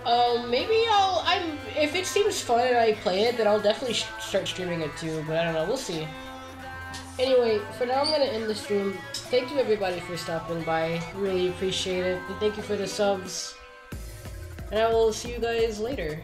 um maybe I'll I'm if it seems fun and I play it, then I'll definitely start streaming it too. But I don't know, we'll see. Anyway, for now I'm gonna end the stream. Thank you everybody for stopping by. Really appreciate it. And thank you for the subs. And I will see you guys later.